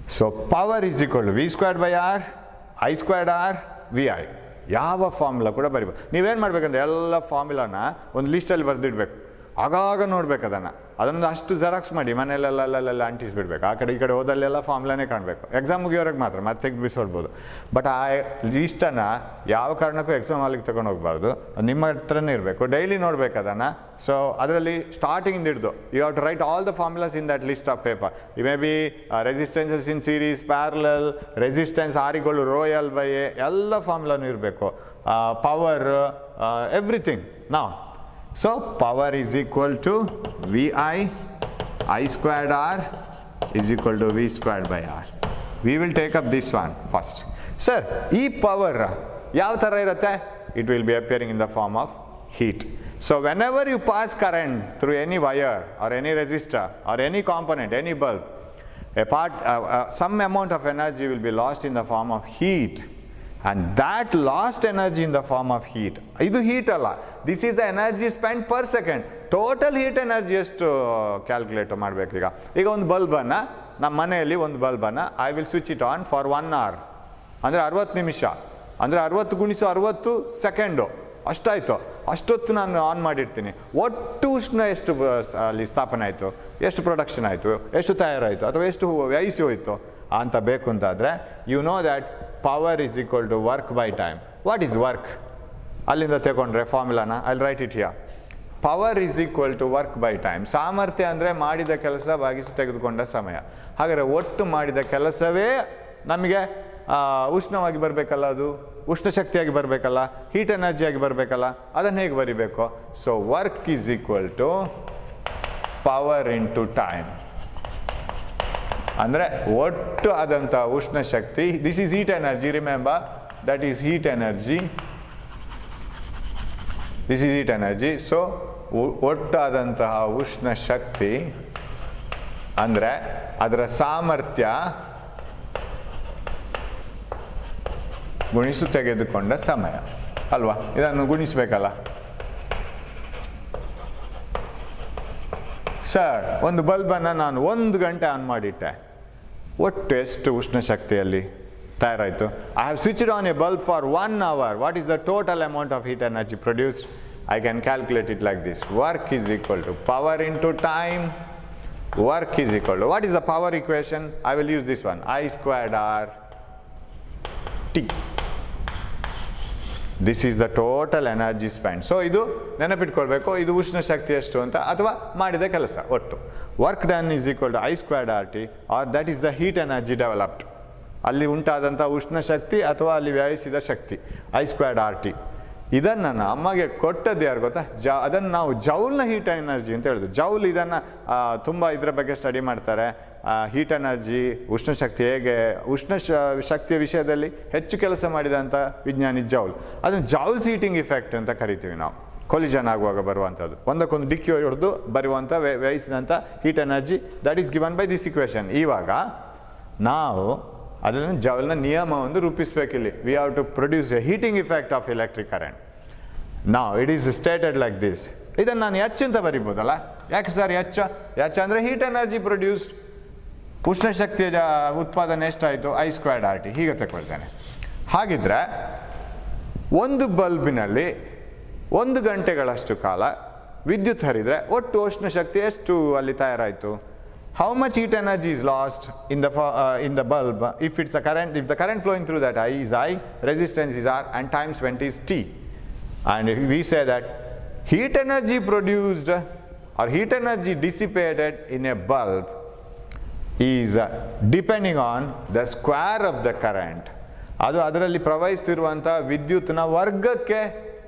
So power is equal V squared by R I squared R V I ಯಾವ formula ಕೂಡ ಬರಿಬೋದು. ನೀವೇನು ಮಾಡಬೇಕಂದ್ರೆ, ಎಲ್ಲ ಫಾರ್ಮುಲಾನ ಒಂದು ಲಿಸ್ಟಲ್ಲಿ ಬರೆದಿಡ್ಬೇಕು. ಆಗಾಗ ನೋಡ್ಬೇಕು ಅದನ್ನು. ಅದನ್ನು ಅಷ್ಟು ಜೆರಾಕ್ಸ್ ಮಾಡಿ ಮನೆಯಲ್ಲೆಲ್ಲ ಅಂಟಿಸ್ಬಿಡ್ಬೇಕು ಆ ಕಡೆ ಈ ಕಡೆ ಹೋದಲ್ಲೆಲ್ಲ ಫಾರ್ಮುಲಾನೇ ಕಾಣಬೇಕು. ಎಕ್ಸಾಮ್ ಮುಗಿಯೋರಿಗೆ ಮಾತ್ರ, ಮತ್ತೆ ಬಿಸೋಡ್ಬೋದು. ಬಟ್ ಆ ಲೀಸ್ಟನ್ನು ಯಾವ ಕಾರಣಕ್ಕೂ ಎಕ್ಸಾಮ್ ಹಾಲಿಗೆ ತಗೊಂಡು ಹೋಗ್ಬಾರ್ದು. ನಿಮ್ಮ ಹತ್ರನೇ ಇರಬೇಕು. ಡೈಲಿ ನೋಡ್ಬೇಕು ಅದನ್ನು. ಸೊ ಅದರಲ್ಲಿ ಸ್ಟಾರ್ಟಿಂಗ್ ಹಿಡಿದು you have to write all the formulas in that list of paper E may be resistances in series parallel resistance ಆರಿಗಳು ರೋಯಲ್ ಬೈ ಎಲ್ಲ ಫಾರ್ಮುಲಾನು ಇರಬೇಕು. ಪವರ್ ಎವ್ರಿಥಿಂಗ್ ನಾವು So, power is equal to Vi, I squared R is equal to V squared by R. We will take up this one first. Sir, E power. It will be appearing in the form of heat. So, whenever you pass current through any wire or any resistor or any component, any bulb, a part, uh, uh, some amount of energy will be lost in the form of heat And that lost energy in the form of heat, ಇದು heat ಅಲ್ಲ. This is the energy spend per second total heat energy ಎಷ್ಟು calculate ಮಾಡಬೇಕೀಗ ಈಗ. ಒಂದು ಬಲ್ಬನ್ನು ನಮ್ಮ ಮನೆಯಲ್ಲಿ ಒಂದು ಬಲ್ಬನ್ನು I will switch it on for one hour ಅಂದರೆ ಅರವತ್ತು ನಿಮಿಷ. ಅಂದರೆ ಅರವತ್ತು ಗುಣಿಸು ಅರವತ್ತು ಸೆಕೆಂಡು ಅಷ್ಟಾಯಿತು. ಅಷ್ಟೊತ್ತು ನಾನು ಆನ್ ಮಾಡಿರ್ತೀನಿ. ಒಟ್ಟು ಉಷ್ಣ ಎಷ್ಟು ಅಲ್ಲಿ ಸ್ಥಾಪನೆ ಆಯಿತು? ಎಷ್ಟು ಪ್ರೊಡಕ್ಷನ್ ಆಯಿತು? ಎಷ್ಟು ತಯಾರಾಯಿತು? ಅಥವಾ ಎಷ್ಟು ವ್ಯಯಿಸಿ ಹೋಯಿತು? ಅಂತ ಬೇಕು ಅಂತಾದರೆ you know that power is equal to work by time what is work ಅಲ್ಲಿಂದ ತಗೊಂಡ್ರೆ ಫಾರ್ಮುಲಾನ ಅಲ್ಲಿ write it here power is equal to work by time ಸಾಮರ್ಥ್ಯ ಅಂದರೆ ಮಾಡಿದ ಕೆಲಸ ಭಾಗಿಸಿ ತೆಗೆದುಕೊಂಡ ಸಮಯ. ಹಾಗಾದರೆ ಒಟ್ಟು ಮಾಡಿದ ಕೆಲಸವೇ ನಮಗೆ ಉಷ್ಣವಾಗಿ ಬರಬೇಕಲ್ಲ ಅದು? ಉಷ್ಣ ಶಕ್ತಿಯಾಗಿ ಬರಬೇಕಲ್ಲ ಹೀಟ್ ಎನರ್ಜಿಯಾಗಿ ಬರಬೇಕಲ್ಲ? ಅದನ್ನು ಹೇಗೆ ಬರಿಬೇಕು? So work is equal to power into time ಅಂದರೆ ಒಟ್ಟು ಆದಂಥ ಉಷ್ಣ ಶಕ್ತಿ this is heat energy remember that is heat energy this is heat energy so ಒಟ್ಟಾದಂತಹ ಉಷ್ಣ ಶಕ್ತಿ ಅಂದರೆ ಅದರ ಸಾಮರ್ಥ್ಯ ಗುಣಿಸು ತೆಗೆದುಕೊಂಡ ಸಮಯ. ಅಲ್ವಾ? ಇದನ್ನು ಗುಣಿಸಬೇಕಲ್ಲ. ಸರ್ ಒಂದು ಬಲ್ಬನ್ನು ನಾನು ಒಂದು ಗಂಟೆ ಆನ್ ಮಾಡಿಟ್ಟೆ. ಒಟ್ಟು ಎಷ್ಟು ಉಷ್ಣ ಶಕ್ತಿಯಲ್ಲಿ ತಯಾರಾಯಿತು I have switched on a bulb for one hour what is the total amount of heat energy produced I can calculate it like this work is equal to power into time work is equal to what is the power equation i will use this one i squared r t This is the total energy spend so ಇದು ನೆನಪಿಟ್ಕೊಳ್ಬೇಕು, ಇದು ಉಷ್ಣ ಶಕ್ತಿ ಎಷ್ಟು ಅಂತ, ಅಥವಾ ಮಾಡಿದ ಕೆಲಸ ಒಟ್ಟು. Work done is equal to I squared R T R that is the heat energy developed ಅಲ್ಲಿ ಉಂಟಾದಂಥ ಉಷ್ಣ ಶಕ್ತಿ ಅಥವಾ ಅಲ್ಲಿ ವ್ಯಯಿಸಿದ ಶಕ್ತಿ ಐ ಸ್ಕ್ವೇರ್ಡ್ ಆರ್ ಟಿ ಇದನ್ನು ನಮಗೆ ಕೊಟ್ಟದ್ದು ಯಾರು ಗೊತ್ತಾ? ಜ, ಅದನ್ನು ನಾವು ಜೌಲ್ನ ಹೀಟ್ ಎನರ್ಜಿ ಅಂತ ಹೇಳೋದು ಜೌಲ್ ಇದನ್ನು ತುಂಬ ಇದರ ಬಗ್ಗೆ ಸ್ಟಡಿ ಮಾಡ್ತಾರೆ. ಹೀಟ್ ಎನರ್ಜಿ ಉಷ್ಣ ಶಕ್ತಿ ಹೇಗೆ, ಉಷ್ಣ ಶಕ್ತಿಯ ವಿಷಯದಲ್ಲಿ ಹೆಚ್ಚು ಕೆಲಸ ಮಾಡಿದಂಥ ವಿಜ್ಞಾನಿ ಜೌಲ್. ಅದನ್ನು ಜೌಲ್ಸ್ ಹೀಟಿಂಗ್ ಇಫೆಕ್ಟ್ ಅಂತ ಕರಿತೀವಿ ನಾವು. ಕೊಲಿಜನ್ ಆಗುವಾಗ ಬರುವಂಥದ್ದು. ಒಂದಕ್ಕೊಂದು ಡಿಕ್ಕಿ ಹೊಡೆದು ಬರುವಂಥ ವ್ಯ- ವ್ಯಯಿಸಿದಂಥ heat energy that is given by this equation ಇವಾಗ ನಾವು ಅದನ್ನು ಜೌಲ್ನ ನಿಯಮ ಒಂದು ರೂಪಿಸಬೇಕಿಲ್ಲಿ. We have to produce a heating effect of electric current ನಾವು it is stated like this ಇದನ್ನು ನಾನು ಎಚ್ ಅಂತ ಬರಿಬೋದಲ್ಲ? ಯಾಕೆ ಸರ್ ಎಚ್ ಎಚ್ ಅಂದರೆ ಹೀಟ್ ಎನರ್ಜಿ ಪ್ರೊಡ್ಯೂಸ್ಡ್ ಉಷ್ಣ ಶಕ್ತಿಯ ಉತ್ಪಾದನೆ ಎಷ್ಟಾಯಿತು? ಐ ಸ್ಕ್ವೇರ್ಡ್ ಆರ್ ಟಿ ಹೀಗೆ ತಗೊಳ್ತೇನೆ. ಹಾಗಿದ್ರೆ, ಒಂದು ಬಲ್ಬಿನಲ್ಲಿ ಒಂದು ಗಂಟೆಗಳಷ್ಟು ಕಾಲ ವಿದ್ಯುತ್ ಹರಿದರೆ ಒಟ್ಟು ಉಷ್ಣ ಶಕ್ತಿ ಎಷ್ಟು ಅಲ್ಲಿ ತಯಾರಾಯಿತು? How much heat energy is lost in the in the bulb if it's a current if the current flowing through that I is I resistance is R and time spent is T and we say that heat energy produced or heat energy dissipated in a bulb is uh, depending on the square of the current. ಅದು ಅದರಲ್ಲಿ ಪ್ರವಹಿಸ್ತಿರುವಂಥ ವಿದ್ಯುತ್ನ ವರ್ಗಕ್ಕೆ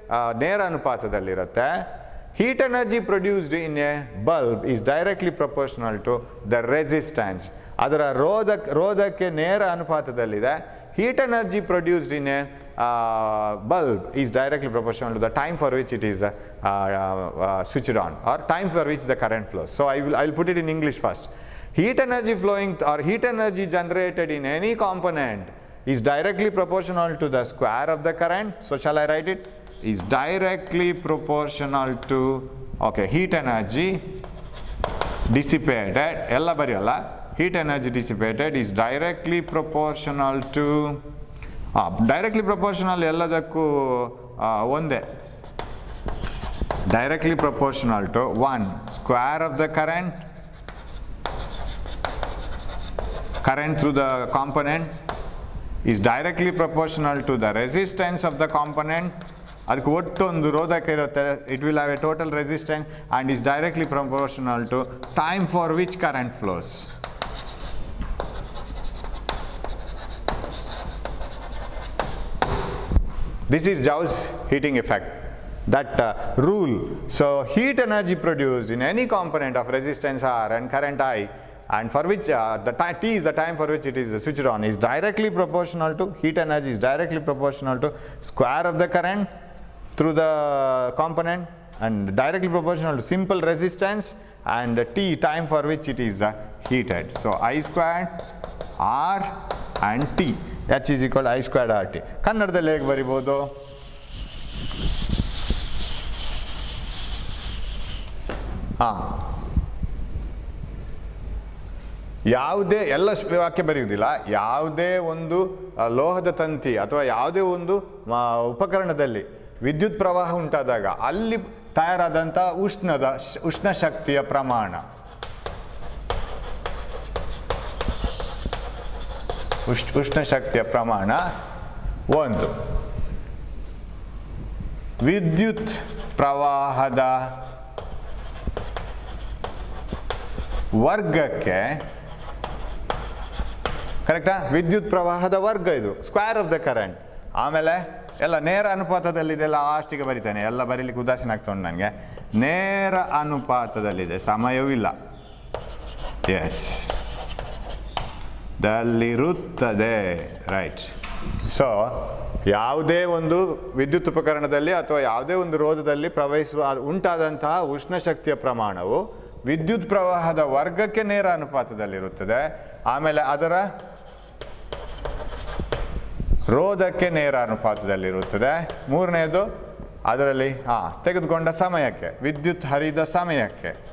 ಆ, ನೇರ ಅನುಪಾತದಲ್ಲಿರುತ್ತೆ heat energy produced in a bulb is directly proportional to the resistance ಅದರ ರೋಧಕ್ ರೋಧಕ್ಕೆ ನೇರ ಅನುಪಾತದಲ್ಲಿದೆ heat energy produced in a bulb is directly proportional to the time for which it is uh, uh, uh, switched on or time for which the current flows. So I will I will put it in English first. Heat energy flowing or heat energy generated in any component is directly proportional to the square of the current. So shall I write it? Is directly proportional to okay heat energy dissipated ಎಲ್ಲ ಬರೆಯಲ್ಲ heat energy dissipated is directly proportional to directly proportional ಎಲ್ಲದಕ್ಕೂ ಆ, ಒಂದೇ directly proportional to one square of the current current through the component is directly proportional to the resistance of the component ಅದಕ್ಕೆ ಒಟ್ಟು ಒಂದು ರೋಧಕ ಇರುತ್ತೆ it will have a total resistance and is directly proportional to time for which current flows This is Joule's heating effect. That uh, rule. So heat energy produced in any component of resistance R and current I and for which uh, the ti- T is the time for which it is switched on is directly proportional to heat energy is directly proportional to square of the current through the component and directly proportional to simple resistance and T time for which it is uh, heated. So I squared R and T H is equal to I squared R T. ಕನ್ನಡದಲ್ಲಿ ಹೇಗೆ ಬರಿಬೋದು ಹಾಂ ಯಾವುದೇ, ಎಲ್ಲ ವಾಕ್ಯ ಬರೆಯುವುದಿಲ್ಲ. ಯಾವುದೇ ಒಂದು ಲೋಹದ ತಂತಿ ಅಥವಾ ಯಾವುದೇ ಒಂದು ಉಪಕರಣದಲ್ಲಿ ವಿದ್ಯುತ್ ಪ್ರವಾಹ ಉಂಟಾದಾಗ ಅಲ್ಲಿ ತಯಾರಾದಂಥ ಉಷ್ಣದ ಉಷ್ಣ ಶಕ್ತಿಯ ಪ್ರಮಾಣ. ಉಷ್, ಉಷ್ಣ ಶಕ್ತಿಯ ಪ್ರಮಾಣ ಒಂದು. ವಿದ್ಯುತ್ ಪ್ರವಾಹದ ವರ್ಗಕ್ಕೆ ಕರೆಕ್ಟಾ? ವಿದ್ಯುತ್ ಪ್ರವಾಹದ ವರ್ಗ ಇದು. ಸ್ಕ್ವೇರ್ ಆಫ್ ದ ಕರೆಂಟ್ ಆಮೇಲೆ ಎಲ್ಲ ನೇರ ಅನುಪಾತದಲ್ಲಿದೆ ಆಸ್ಟಿಗೆ ಬರಿತೇನೆ. ಎಲ್ಲ ಬರೀಲಿಕ್ಕೆ ಉದಾಸೀನ ಆಗ್ತಾ ಉಂಟು ನನಗೆ. ನೇರ ಅನುಪಾತದಲ್ಲಿದೆ. ಸಮಯವೂ ಇಲ್ಲ. ಎಸ್ ದಲ್ಲಿರುತ್ತದೆ. ರೈಟ್ ಸೊ ಯಾವುದೇ ಒಂದು ವಿದ್ಯುತ್ ಉಪಕರಣದಲ್ಲಿ ಅಥವಾ ಯಾವುದೇ ಒಂದು ರೋಧದಲ್ಲಿ ಪ್ರವಹಿಸುವ, ಉಂಟಾದಂತಹ ಉಷ್ಣ ಶಕ್ತಿಯ ಪ್ರಮಾಣವು ವಿದ್ಯುತ್ ಪ್ರವಾಹದ ವರ್ಗಕ್ಕೆ ನೇರ ಅನುಪಾತದಲ್ಲಿರುತ್ತದೆ. ಆಮೇಲೆ ಅದರ ರೋಧಕ್ಕೆ ನೇರ ಅನುಪಾತದಲ್ಲಿರುತ್ತದೆ. ಮೂರನೆಯದು ಅದರಲ್ಲಿ, ಆ, ತೆಗೆದುಕೊಂಡ ಸಮಯಕ್ಕೆ, ವಿದ್ಯುತ್ ಹರಿದ ಸಮಯಕ್ಕೆ.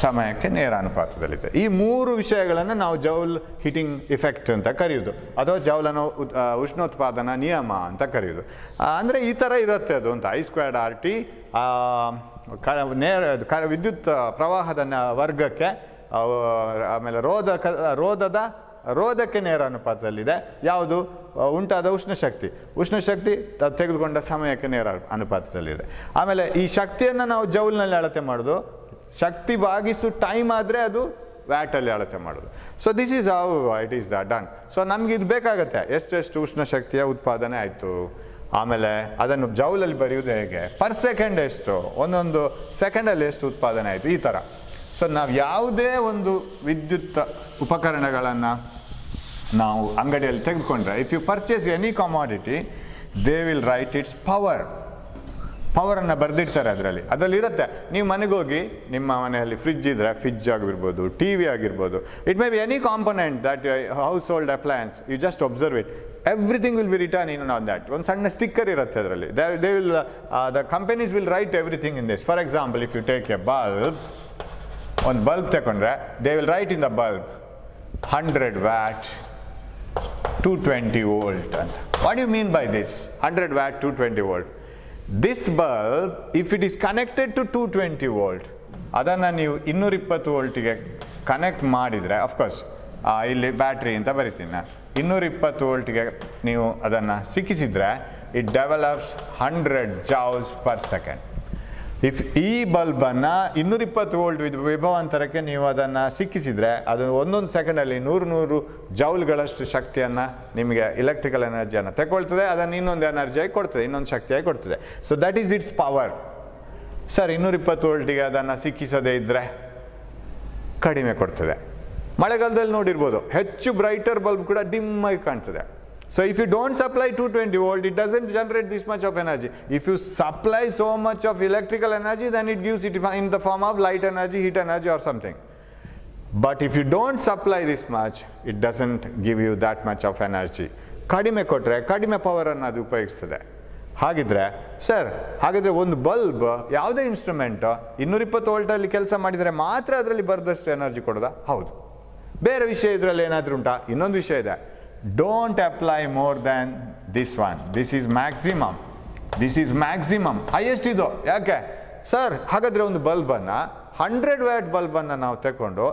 ಸಮಯಕ್ಕೆ ನೇರ ಅನುಪಾತದಲ್ಲಿದೆ. ಈ ಮೂರು ವಿಷಯಗಳನ್ನು ನಾವು ಜೌಲ್ ಹಿಟಿಂಗ್ ಇಫೆಕ್ಟ್ ಅಂತ ಕರೆಯೋದು, ಅಥವಾ ಜೌಲನ ಉಷ್ಣೋತ್ಪಾದನಾ ನಿಯಮ ಅಂತ ಕರೆಯೋದು. ಅಂದರೆ ಈ ಥರ ಇರುತ್ತೆ ಅದು ಅಂತ. ಐ ಸ್ಕ್ವಾಡ್ ಆರ್ ಟಿ ಕ ನೇರ ಕ ವಿದ್ಯುತ್ ಪ್ರವಾಹದ ವರ್ಗಕ್ಕೆ ಆಮೇಲೆ ರೋಧ ರೋಧದ, ರೋಧಕ್ಕೆ ನೇರ ಅನುಪಾತದಲ್ಲಿದೆ. ಯಾವುದು? ಉಂಟಾದ ಉಷ್ಣ ಶಕ್ತಿ. ಉಷ್ಣ ಶಕ್ತಿ ತೆಗೆದುಕೊಂಡ ಸಮಯಕ್ಕೆ ನೇರ ಅನುಪಾತದಲ್ಲಿದೆ. ಆಮೇಲೆ ಈ ಶಕ್ತಿಯನ್ನು ನಾವು ಜೌಲ್ನಲ್ಲಿ ಅಳತೆ ಮಾಡೋದು. ಶಕ್ತಿ ಭಾಗಿಸು ಟೈಮ್ ಆದರೆ ಅದು ವ್ಯಾಟಲ್ಲಿ ಅಳತೆ ಮಾಡೋದು. So this is how it is done so ನಮ್ಗೆ ಇದು ಬೇಕಾಗುತ್ತೆ. ಎಷ್ಟು ಎಷ್ಟು ಉಷ್ಣ ಶಕ್ತಿಯ ಉತ್ಪಾದನೆ ಆಯಿತು? ಆಮೇಲೆ ಅದನ್ನು ಜೌಲಲ್ಲಿ ಬರೆಯುವುದು ಹೇಗೆ? ಪರ್ ಸೆಕೆಂಡ್ ಎಷ್ಟು? ಒಂದೊಂದು ಸೆಕೆಂಡಲ್ಲಿ ಎಷ್ಟು ಉತ್ಪಾದನೆ ಆಯಿತು? ಈ ಥರ ಸೊ ನಾವು ಯಾವುದೇ ಒಂದು ವಿದ್ಯುತ್ ಉಪಕರಣಗಳನ್ನು ನಾವು ಅಂಗಡಿಯಲ್ಲಿ ತೆಗೆದುಕೊಂಡ್ರೆ if you purchase any commodity they will write its power ಪವರನ್ನು ಬರೆದಿಡ್ತಾರೆ ಅದರಲ್ಲಿ. ಅದರಲ್ಲಿ ಇರುತ್ತೆ ನೀವು ಮನೆಗೆ ಹೋಗಿ, ನಿಮ್ಮ ಮನೆಯಲ್ಲಿ ಫ್ರಿಜ್ ಇದ್ದರೆ ಫ್ರಿಜ್ ಆಗಿರ್ಬೋದು ಟಿ ವಿ ಆಗಿರ್ಬೋದು it may be any component that household appliances you just observe it everything will be written in on that ಒಂದು ಸಣ್ಣ ಸ್ಟಿಕ್ಕರ್ ಇರುತ್ತೆ ಅದರಲ್ಲಿ. They will the companies will write everything in this for example if you take a bulb ಒಂದು bulb ತಗೊಂಡ್ರೆ they will write in the bulb hundred watt two twenty volt ಅಂತ. What you mean by this hundred watt two twenty volt this bulb if it is connected to two twenty volt ಅದನ್ನು ನೀವು ಇನ್ನೂರಿಪ್ಪತ್ತು ವೋಲ್ಟಿಗೆ connect ಮಾಡಿದರೆ of course ಇಲ್ಲಿ battery ಅಂತ ಬರಿತೀನಿ ನಾನು. ಇನ್ನೂರಿಪ್ಪತ್ತು ವೋಲ್ಟ್ಗೆ ನೀವು ಅದನ್ನು ಸಿಕ್ಕಿಸಿದರೆ it develops hundred joules per second if ಈ ಬಲ್ಬನ್ನು ಇನ್ನೂರಿಪ್ಪತ್ತು ವೋಲ್ಟ್ ವಿದ್ ವಿಭವಾಂತರಕ್ಕೆ ನೀವು ಅದನ್ನು ಸಿಕ್ಕಿಸಿದರೆ ಅದು ಒಂದೊಂದು ಸೆಕೆಂಡಲ್ಲಿ ನೂರು ನೂರು ಜೌಲ್ಗಳಷ್ಟು ಶಕ್ತಿಯನ್ನು ನಿಮಗೆ ಇಲೆಕ್ಟ್ರಿಕಲ್ ಎನರ್ಜಿಯನ್ನು ತಗೊಳ್ತದೆ ಅದನ್ನು ಇನ್ನೊಂದು ಎನರ್ಜಿಯಾಗಿ ಕೊಡ್ತದೆ, ಇನ್ನೊಂದು ಶಕ್ತಿಯಾಗಿ ಕೊಡ್ತದೆ. So that is its power sir ಇನ್ನೂರಿಪ್ಪತ್ತು ವೋಲ್ಟಿಗೆ ಅದನ್ನು ಸಿಕ್ಕಿಸದೇ ಇದ್ದರೆ ಕಡಿಮೆ ಕೊಡ್ತದೆ. ಮಳೆಗಾಲದಲ್ಲಿ ನೋಡಿರ್ಬೋದು. ಹೆಚ್ಚು ಬ್ರೈಟರ್ ಬಲ್ಬ್ ಕೂಡ ಡಿಮ್ ಆಗಿ ಕಾಣ್ತದೆ. So if you don't supply two twenty volt it doesn't generate this much of energy if you supply so much of electrical energy then it gives it in the form of light energy heat energy or something but if you don't supply this much it doesn't give you that much of energy ಕಡಿಮೆ ಕೊಟ್ಟರೆ ಕಡಿಮೆ ಪವರನ್ನು ಅದು ಉಪಯೋಗಿಸ್ತದೆ. ಹಾಗಿದ್ರೆ sir ಹಾಗಿದ್ರೆ ಒಂದು bulb ಯಾವುದೇ instrument ಇನ್ನೂರಿಪ್ಪತ್ತು ವೋಲ್ಟಲ್ಲಿ ಕೆಲಸ ಮಾಡಿದರೆ ಮಾತ್ರ ಅದರಲ್ಲಿ ಬರೆದಷ್ಟು ಎನರ್ಜಿ ಕೊಡೋದಾ? ಹೌದು. ಬೇರೆ ವಿಷಯ ಇದರಲ್ಲಿ ಏನಾದರೂ ಉಂಟಾ? ಇನ್ನೊಂದು ವಿಷಯ ಇದೆ. Don't apply more than this one this is maximum this is maximum highest ಇದು. ಯಾಕೆ? ಸರ್ ಹಾಗಾದರೆ ಒಂದು ಬಲ್ಬನ್ನು ಹಂಡ್ರೆಡ್ ವ್ಯಾಟ್ ಬಲ್ಬನ್ನು ನಾವು ತಗೊಂಡು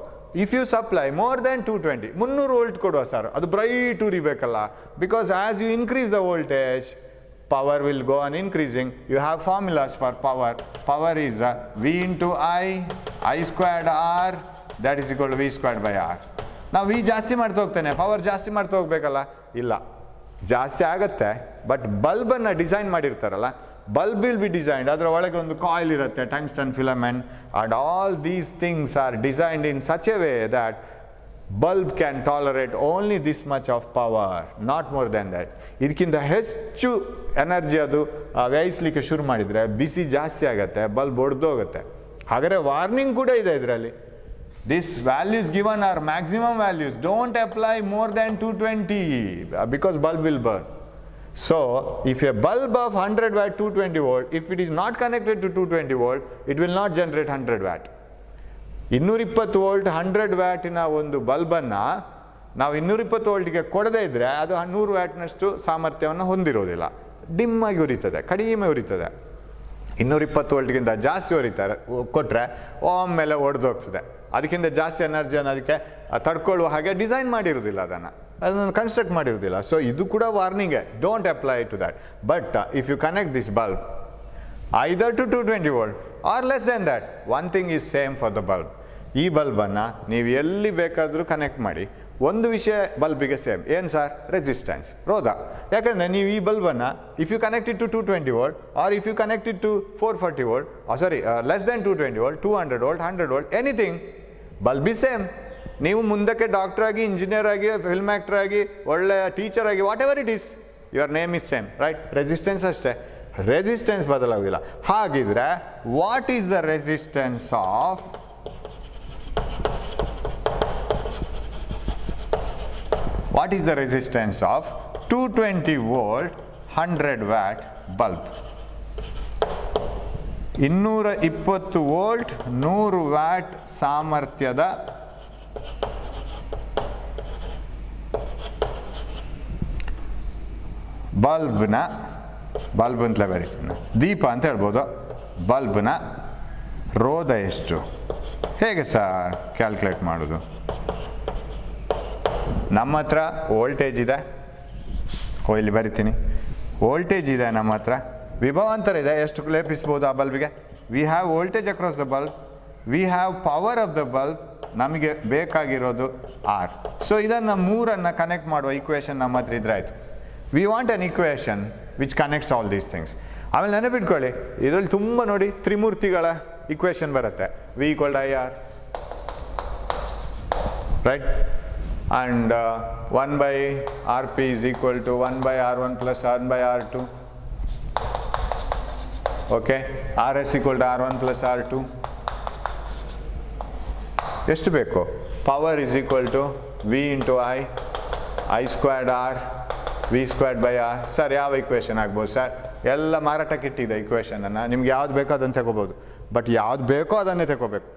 if you supply more than two twenty ಮುನ್ನೂರು ವೋಲ್ಟ್ ಕೊಡುವ ಸರ್ ಅದು bright ಉರಿಬೇಕಲ್ಲ because as you increase the voltage power will go on increasing. You have formulas for power. Power is uh, V into I, I squared R, that is to V squared by R. ನಾವು V ಜಾಸ್ತಿ ಮಾಡ್ತಾ ಹೋಗ್ತೇನೆ power ಜಾಸ್ತಿ ಮಾಡ್ತಾ ಹೋಗ್ಬೇಕಲ್ಲ? ಇಲ್ಲ. ಜಾಸ್ತಿ ಆಗುತ್ತೆ ಬಟ್ ಬಲ್ಬನ್ನು ಡಿಸೈನ್ ಮಾಡಿರ್ತಾರಲ್ಲ ಬಲ್ಬ್ ವಿಲ್ ಬಿ ಡಿಸೈನ್ಡ್ ಅದರ ಒಳಗೆ ಒಂದು ಕಾಯಿಲ್ ಇರುತ್ತೆ tungsten filament and all these things are designed in such a way that bulb can tolerate only this much of power not more than that ಇದಕ್ಕಿಂತ ಹೆಚ್ಚು energy ಅದು ವ್ಯಯಿಸ್ಲಿಕ್ಕೆ ಶುರು ಮಾಡಿದರೆ ಬಿಸಿ ಜಾಸ್ತಿ ಆಗುತ್ತೆ ಬಲ್ಬ್ ಒಡೆದೋಗುತ್ತೆ ಹಾಗಾದರೆ ವಾರ್ನಿಂಗ್ ಕೂಡ ಇದೆ ಇದರಲ್ಲಿ. This values given are maximum values don't apply more than two twenty because bulb will burn So, if a bulb of 100 watt 220 volt, if it is not connected to 220 volt, it will not generate 100 watt. ಇನ್ನೂರಿಪ್ಪತ್ತು volt hundred ವ್ಯಾಟಿನ ಒಂದು ಬಲ್ಬನ್ನು ನಾವು ಇನ್ನೂರಿಪ್ಪತ್ತು ವೋಲ್ಟಿಗೆ ಕೊಡದೇ ಇದ್ದರೆ ಅದು ನೂರು ವ್ಯಾಟ್ನಷ್ಟು ಸಾಮರ್ಥ್ಯವನ್ನು ಹೊಂದಿರೋದಿಲ್ಲ. ಡಿಮ್ಮಾಗಿ ಉರಿತದೆ ಕಡಿಮೆ ಉರಿತದೆ. ಇನ್ನೂರಿಪ್ಪತ್ತು ವೋಲ್ಟ್ಗಿಂತ ಜಾಸ್ತಿ ಉರಿತಾರೆ ಕೊಟ್ಟರೆ ಒಮ್ಮೆಲೆ ಒಡೆದೋಗ್ತದೆ. ಅದಕ್ಕಿಂತ ಜಾಸ್ತಿ ಎನರ್ಜಿಯನ್ನು ಅದಕ್ಕೆ ತಡ್ಕೊಳ್ಳುವ ಹಾಗೆ ಡಿಸೈನ್ ಮಾಡಿರೋದಿಲ್ಲ ಅದನ್ನು. ಅದನ್ನು ಕನ್ಸ್ಟ್ರಕ್ಟ್ ಮಾಡಿರೋದಿಲ್ಲ ಸೊ ಇದು ಕೂಡ ವಾರ್ನಿಂಗೇ don't apply to that but if you connect this bulb either to two twenty volt or less than that one thing is same for the bulb ಈ ಬಲ್ಬನ್ನು ನೀವು ಎಲ್ಲಿ ಬೇಕಾದರೂ ಕನೆಕ್ಟ್ ಮಾಡಿ. ಒಂದು ವಿಷಯ ಬಲ್ಬಿಗೆ ಸೇಮ್ ಏನು ಸರ್ ರೆಸಿಸ್ಟೆನ್ಸ್ ರೋಧ. ಯಾಕಂದರೆ ನೀವು ಈ ಬಲ್ಬನ್ನು if you connected to two twenty volt or if you connected to four forty volt sorry less than two twenty volt two hundred volt hundred volt anything ಬಲ್ಬಿ same. ನೀವು ಮುಂದಕ್ಕೆ doctor ಆಗಿ engineer ಆಗಿ film actor ಆಗಿ ಒಳ್ಳೆಯ teacher ಆಗಿ whatever it is your name is same right resistance ಅಷ್ಟೇ. Resistance ಬದಲಾಗೋದಿಲ್ಲ. ಹಾಗಿದ್ರೆ what is the resistance of what is the resistance of two twenty volt hundred watt bulb ಇನ್ನೂರ ಇಪ್ಪತ್ತು ವೋಲ್ಟ್ ನೂರು ವ್ಯಾಟ್ ಸಾಮರ್ಥ್ಯದ ಬಲ್ಬ್ನ, ಬಲ್ಬ್ ಅಂತಲೇ ಬರೀತೀನಿ. ದೀಪ ಅಂತ ಹೇಳ್ಬೋದು. ಬಲ್ಬ್ನ ರೋಧ ಎಷ್ಟು? ಹೇಗೆ ಸರ್ ಕ್ಯಾಲ್ಕುಲೇಟ್ ಮಾಡೋದು? ನಮ್ಮ ಹತ್ರ ವೋಲ್ಟೇಜ್ ಇದೆ. ಓ, ಇಲ್ಲಿ ಬರಿತೀನಿ. ವೋಲ್ಟೇಜ್ ಇದೆ ನಮ್ಮ ಹತ್ರ. ವಿಭವಾಂತರ ಇದೆ. ಎಷ್ಟು ಲೇಪಿಸ್ಬೋದು ಆ ಬಲ್ಬಿಗೆ? We have voltage across the bulb we have power of the bulb ನಮಗೆ ಬೇಕಾಗಿರೋದು ಆರ್ ಸೊ ಇದನ್ನು ಮೂರನ್ನು ಕನೆಕ್ಟ್ ಮಾಡುವ ಇಕ್ವೇಷನ್ ನಮ್ಮ ಹತ್ರ ಇದ್ರೆ ಆಯಿತು. We want an equation which connects all these things ಆಮೇಲೆ ನೆನಪಿಟ್ಕೊಳ್ಳಿ ಇದರಲ್ಲಿ ತುಂಬ ನೋಡಿ ತ್ರಿಮೂರ್ತಿಗಳ ಇಕ್ವೇಷನ್ ಬರುತ್ತೆ. V equal I R right and one by R P And uh, 1 by Rp is equal to 1 by R1 plus 1 by R2. Okay, Rs equal to R1 plus R2. ಎಷ್ಟು ಬೇಕು? Power is equal to V into I I squared R V squared by R sir ಯಾವ equation ಆಗ್ಬೋದು sir ಎಲ್ಲ ಮಾರಾಟಕ್ಕೆ ಇಟ್ಟಿದೆ ಇಕ್ವೇಷನನ್ನು ನಿಮ್ಗೆ ಯಾವ್ದು ಬೇಕೋ ಅದನ್ನು ತಗೋಬೋದು. ಬಟ್ ಯಾವ್ದು ಬೇಕೋ ಅದನ್ನೇ ತಗೋಬೇಕು.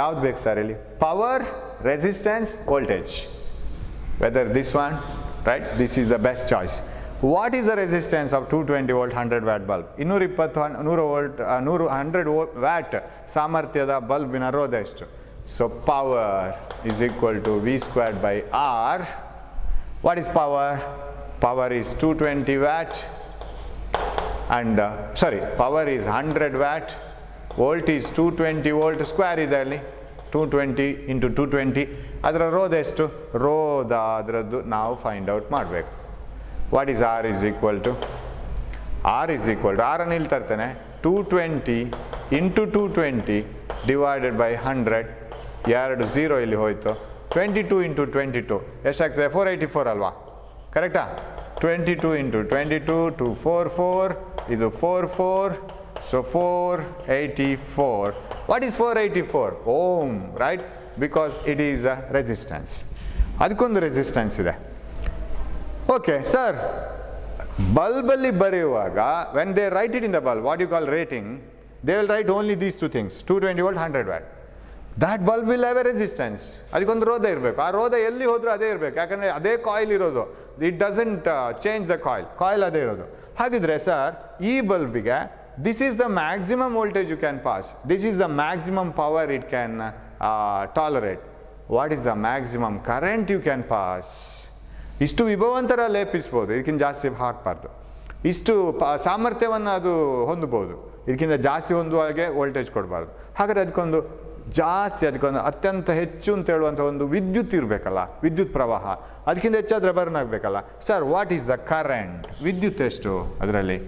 ಯಾವ್ದು ಬೇಕು ಸರ್ ಇಲ್ಲಿ? Power resistance voltage whether this one right this is the best choice what is the resistance of two twenty volt hundred watt bulb ಇನ್ನೂರ ಇಪ್ಪತ್ತು ನೂರು ವೋಲ್ಟ್ ನೂರು ಹಂಡ್ರೆಡ್ ವೋಲ್ಟ್ ವ್ಯಾಟ್ ಸಾಮರ್ಥ್ಯದ ಬಲ್ಬಿನ ರೋಧ ಎಷ್ಟು? So power is equal to V squared by R what is power power is two twenty watt and sorry power is hundred watt volt is two twenty volt square ಇದೆ ಅಲ್ಲಿ. 220 into two twenty ಅದರ ರೋಧ ಎಷ್ಟು? ರೋಧ ಅದರದ್ದು ನಾವು find out ಮಾಡಬೇಕು. What is R is equal to R is equal to ಆರನ್ನು ಇಲ್ಲಿ ತರ್ತೇನೆ two twenty into two twenty divided by hundred ಎರಡು ಝೀರೋ ಇಲ್ಲಿ ಹೋಯಿತು. Twenty two into twenty two ಎಷ್ಟಾಗ್ತದೆ? ಫೋರ್ ಏಯ್ಟಿ ಫೋರ್ ಅಲ್ವಾ? ಕರೆಕ್ಟಾ twenty two into twenty two two four four ಇದು four four so four eighty four what is four eighty four ohm right because it is a resistance ಅದಕ್ಕೊಂದು resistance ಇದೆ. Okay sir ಬಲ್ಬಲ್ಲಿ ಬರೆಯುವಾಗ when they write it in the bulb what you call rating they will write only these two things two twenty volt hundred watt that bulb will have a resistance ಅದಕ್ಕೊಂದು ರೋಧ ಇರಬೇಕು ಆ ರೋಧ ಎಲ್ಲಿ ಹೋದರೂ ಅದೇ ಇರಬೇಕು ಯಾಕಂದರೆ ಅದೇ ಕಾಯಿಲ್ ಇರೋದು it doesn't change the coil coil ಅದೇ ಇರೋದು ಹಾಗಿದ್ರೆ ಸರ್ ಈ ಬಲ್ಬಿಗೆ this is the maximum voltage you can pass this is the maximum power it can tolerate what is the maximum current you can pass ಇಷ್ಟು ವಿಭವಂತರ ಲೇಪಿಸ್ಬೋದು ಇದಕ್ಕಿಂತ ಜಾಸ್ತಿ ಹಾಕಬಾರ್ದು. ಇಷ್ಟು ಪ, ಸಾಮರ್ಥ್ಯವನ್ನು ಅದು ಹೊಂದಬಹುದು ಇದಕ್ಕಿಂತ ಜಾಸ್ತಿ ಹೊಂದುವಾಗೆ ವೋಲ್ಟೇಜ್ ಕೊಡಬಾರ್ದು. ಹಾಗಾದರೆ ಅದಕ್ಕೊಂದು ಜಾಸ್ತಿ, ಅದಕ್ಕೊಂದು ಅತ್ಯಂತ ಹೆಚ್ಚು ಅಂತ ಹೇಳುವಂಥ ಒಂದು ವಿದ್ಯುತ್ ಇರಬೇಕಲ್ಲ, ವಿದ್ಯುತ್ ಪ್ರವಾಹ, ಅದಕ್ಕಿಂತ ಹೆಚ್ಚಾದರೆ burn ಆಗಬೇಕಲ್ಲ. Sir what is the current ವಿದ್ಯುತ್ ಎಷ್ಟು ಅದರಲ್ಲಿ?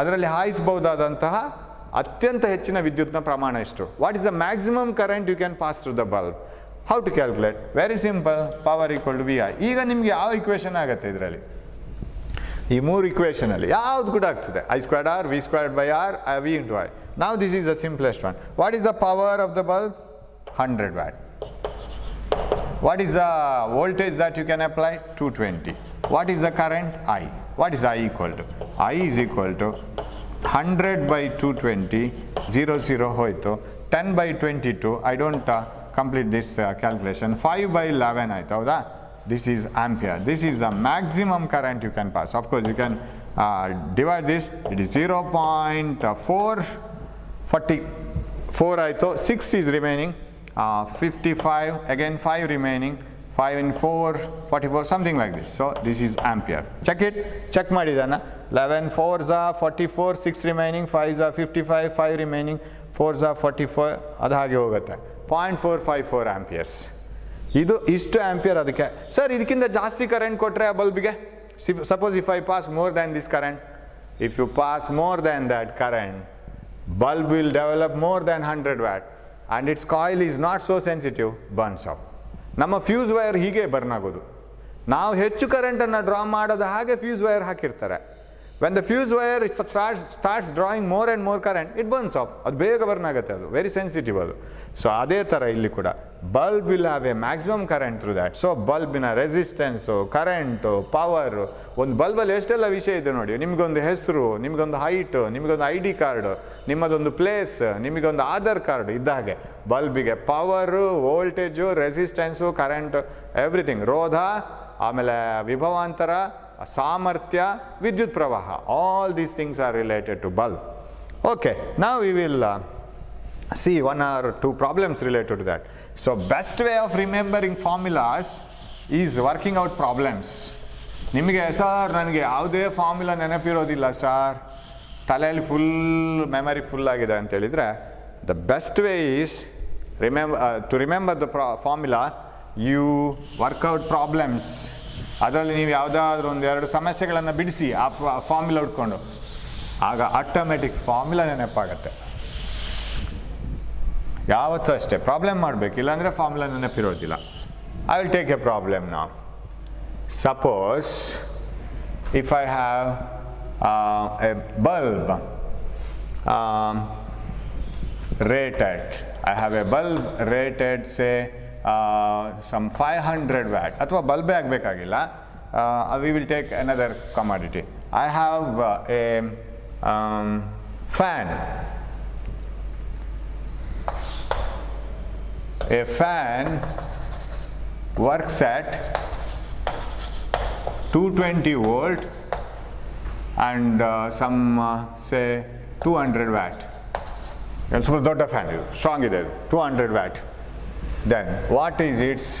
ಅದರಲ್ಲಿ ಹಾಯಿಸಬಹುದಾದಂತಹ ಅತ್ಯಂತ ಹೆಚ್ಚಿನ ವಿದ್ಯುತ್ನ ಪ್ರಮಾಣ ಎಷ್ಟು? What is the maximum current you can pass to the bulb how to calculate very simple power equal to V I ಈಗ ನಿಮಗೆ ಯಾವ ಇಕ್ವೇಷನ್ ಆಗುತ್ತೆ ಇದರಲ್ಲಿ ಈ ಮೂರು ಇಕ್ವೇಷನ್ ಅಲ್ಲಿ ಯಾವ್ದು ಕೂಡ ಆಗ್ತದೆ I squared R V squared by R V into I ನಾವು this is the simplest one what is the power of the bulb hundred watt What is the voltage that you can apply? 220. What is the current? I. What is I equal to? I is equal to 100 by 220, 0, 0 ಹೋಯ್ತು 10 by 22, I don't uh, complete this uh, calculation, 5 by 11 ಆಯ್ತು ಹೌದಾ This is ampere. This is the maximum current you can pass. Of course, you can uh, divide this, it is 0.4 40 4 ಆಯಿತು 6 is remaining uh, 55 again 5 remaining 5 in 4 44 something like this so this is ampere check it check ಮಾಡಿದಾನ 11 4s are 44 6 remaining 5s are 55 5 remaining 4s are 44 ಅದು ಹಾಗೆ ಹೋಗುತ್ತೆ point four five four amperes ಇದು ಇಷ್ಟು ampere ಅದಕ್ಕೆ. Sir ಇದಕ್ಕಿಂತ ಜಾಸ್ತಿ current ಕೊಟ್ಟರೆ ಆ ಬಲ್ಬಿಗೆ? Suppose if I pass more than this current if you pass more than that current bulb will develop more than hundred watt and its coil is not so sensitive burns off ನಮ್ಮ fuse wire ಹೀಗೆ burn ಆಗೋದು. ನಾವು ಹೆಚ್ಚು ಕರೆಂಟನ್ನು draw ಮಾಡೋದು ಹಾಗೆ fuse wire ಹಾಕಿರ್ತಾರೆ. When the fuse wire it's starts drawing more and more current it burns off ಅದು ಬೇಗ ಬರ್ನ್ ಆಗುತ್ತೆ ಅದು. ವೆರಿ ಸೆನ್ಸಿಟಿವ್ ಅದು. ಸೊ ಅದೇ ಥರ ಇಲ್ಲಿ ಕೂಡ bulb will have a maximum current through that so ಬಲ್ಬಿನ resistance current power ಒಂದು ಬಲ್ಬಲ್ಲಿ ಎಷ್ಟೆಲ್ಲ ವಿಷಯ ಇದೆ ನೋಡಿ. ನಿಮಗೊಂದು ಹೆಸರು, ನಿಮಗೊಂದು ಹೈಟು ನಿಮಗೊಂದು ಐ ಡಿ ಕಾರ್ಡು ನಿಮ್ಮದೊಂದು ಪ್ಲೇಸ್ ನಿಮಗೊಂದು ಆಧಾರ್ ಕಾರ್ಡ್ ಇದ್ದ ಹಾಗೆ. ಬಲ್ಬಿಗೆ power voltage resistance current everything ರೋಧ, ಆಮೇಲೆ ವಿಭವಾಂತರ, ಸಾಮರ್ಥ್ಯ, ವಿದ್ಯುತ್ ಪ್ರವಾಹ. All these things are related to bulb okay ನಾವು ಇವಿಲ್ಲ will see, one or two problems related to that. So, best way of remembering formulas is working out problems. ನಿಮಗೆ sir, ನನಗೆ ಯಾವುದೇ formula ನೆನಪಿರೋದಿಲ್ಲ ಸರ್ ತಲೆಯಲ್ಲಿ ಫುಲ್ ಮೆಮರಿ ಫುಲ್ ಆಗಿದೆ ಅಂತ ಹೇಳಿದರೆ the best way is remember to remember the ಪ್ರಾ formula you work out problems ಅದರಲ್ಲಿ ನೀವು ಯಾವುದಾದ್ರೂ ಒಂದು ಎರಡು ಸಮಸ್ಯೆಗಳನ್ನು ಬಿಡಿಸಿ ಆ ಫಾರ್ಮುಲಾ ಉಟ್ಕೊಂಡು, ಆಗ ಆಟೋಮೆಟಿಕ್ ಫಾರ್ಮುಲಾ ನೆನಪಾಗತ್ತೆ ಯಾವತ್ತೂ ಅಷ್ಟೇ. ಪ್ರಾಬ್ಲಮ್ ಮಾಡಬೇಕು. ಇಲ್ಲಾಂದರೆ formula ನೆನಪಿರೋದಿಲ್ಲ. I will take a problem ನಾ suppose if I have a bulb rated I have a bulb rated say some five hundred watt ಅಥವಾ ಬಲ್ಬೇ ಆಗಬೇಕಾಗಿಲ್ಲ we will take another commodity I have a fan a fan works at 220 volt and uh, some uh, say 200 watt ಒಂದು ಸ್ವಲ್ಪ ದೊಡ್ಡ fan ಇದು strong ಇದೆ ಇದು two hundred watt then what is its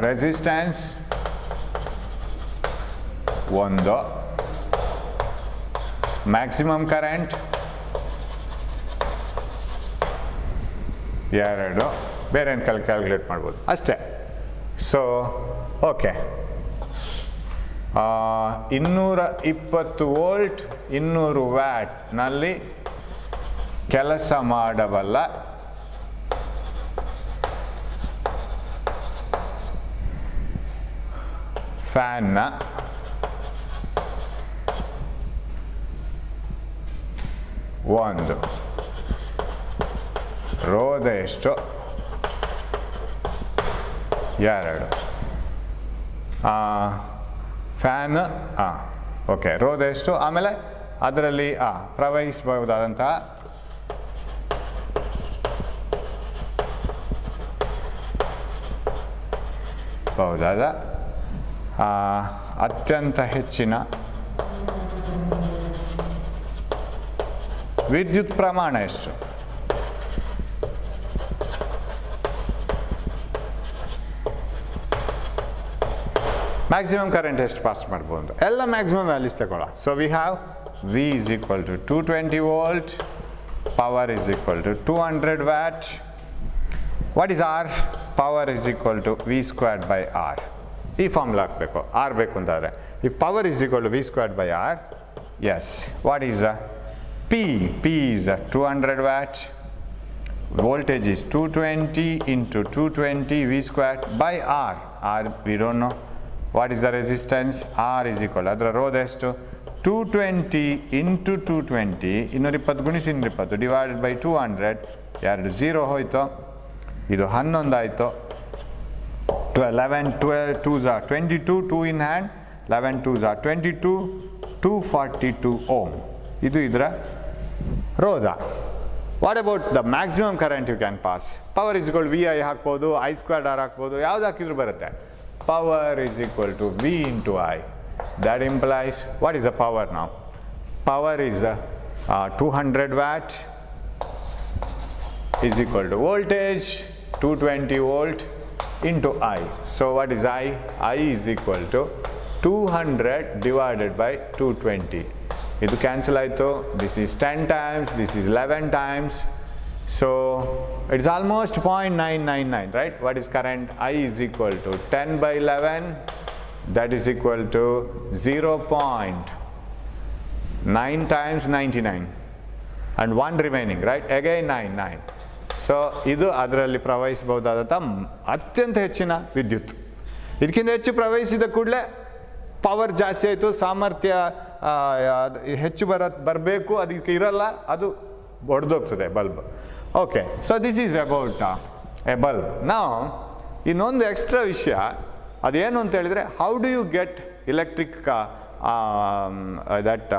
resistance ಒಂದು maximum current ಎರಡು ಬೇರೆ ಏನು ಕಲ್ ಕ್ಯಾಲ್ಕುಲೇಟ್ ಮಾಡ್ಬೋದು. ಅಷ್ಟೇ. ಸೊ ಓಕೆ ಇನ್ನೂರ ಇಪ್ಪತ್ತು ವೋಲ್ಟ್, ಇನ್ನೂರು ವ್ಯಾಟ್ನಲ್ಲಿ ಕೆಲಸ ಮಾಡಬಲ್ಲ ಫ್ಯಾನ್ನ ಒಂದು. ರೋಧ ಎಷ್ಟು. ಎರಡು ಫ್ಯಾನ್, ಆ, ಓಕೆ, ರೋದ ಎಷ್ಟು? ಆಮೇಲೆ ಅದರಲ್ಲಿ, ಆ, ಪ್ರವಹಿಸಬಹುದಾದಂತಹ ಬಹುದಾದ ಅತ್ಯಂತ ಹೆಚ್ಚಿನ ವಿದ್ಯುತ್ ಪ್ರಮಾಣ ಎಷ್ಟು? ಮ್ಯಾಕ್ಸಿಮಮ್ ಕರೆಂಟ್ ಎಷ್ಟು ಪಾಸ್ ಮಾಡ್ಬೋದು ಎಲ್ಲ maximum values ತಗೊಳ್ಳ so we have we is equal to two twenty volt power is equal to two hundred watt what is R power is equal to V squared by R ಈ formula ಹಾಕಬೇಕು. R ಬೇಕು ಅಂತಾದರೆ. If power is equal to V squared by R S what is a P P is a two hundred watt voltage is 220 into 220 V squared by R. R, we don't know. What is the resistance R is equal ಅದರ ರೋಧ ಎಷ್ಟು? Two twenty into two twenty ಇನ್ನೂರಿಪ್ಪತ್ತು ಗುಣಿಸಿ ಇನ್ನೂರಿಪ್ಪತ್ತು divided by two hundred ಎರಡು zero ಹೋಯ್ತು. ಇದು ಹನ್ನೊಂದು ಆಯಿತು. ಟ್ವೆ eleven twelve two are twenty two two in hand eleven two are twenty two two forty two ohm ಇದು ಇದರ ರೋಧ. What about the maximum current you can pass power ಇಸ್ಗಳು V I ಹಾಕ್ಬೋದು I squared R ಹಾಕ್ಬೋದು, ಯಾವ್ದು ಹಾಕಿದ್ರು ಬರುತ್ತೆ? Power is equal to V into I that implies what is uh power ನಾವು power is two hundred watt is equal to voltage 220 volt into I. So what is I? I is equal to 200 divided by 220. ಇದು cancel ಆಯಿತು this is ten times this is eleven times So it's almost point nine nine nine right what is current I is equal to ten by eleven that is equal to zero point nine times remaining, right? Again one remaining right again nine nine so ಇದು ಅದರಲ್ಲಿ ಪ್ರವಹಿಸಬಹುದಾದಂಥ ಅತ್ಯಂತ ಹೆಚ್ಚಿನ ವಿದ್ಯುತ್. ಇದಕ್ಕಿಂತ ಹೆಚ್ಚು ಪ್ರವಹಿಸಿದ ಕೂಡಲೇ power ಜಾಸ್ತಿ ಆಯಿತು ಸಾಮರ್ಥ್ಯ ಹೆಚ್ಚು ಬರ ಬರಬೇಕು ಅದಕ್ಕೆ ಇರಲ್ಲ ಅದು ಒಡೆದೋಗ್ತದೆ bulb. Okay so this is about a bulb ನಾವು ಇನ್ನೊಂದು ಎಕ್ಸ್ಟ್ರಾ ವಿಷಯ, ಅದೇನು ಅಂತ ಹೇಳಿದರೆ how do you get electric that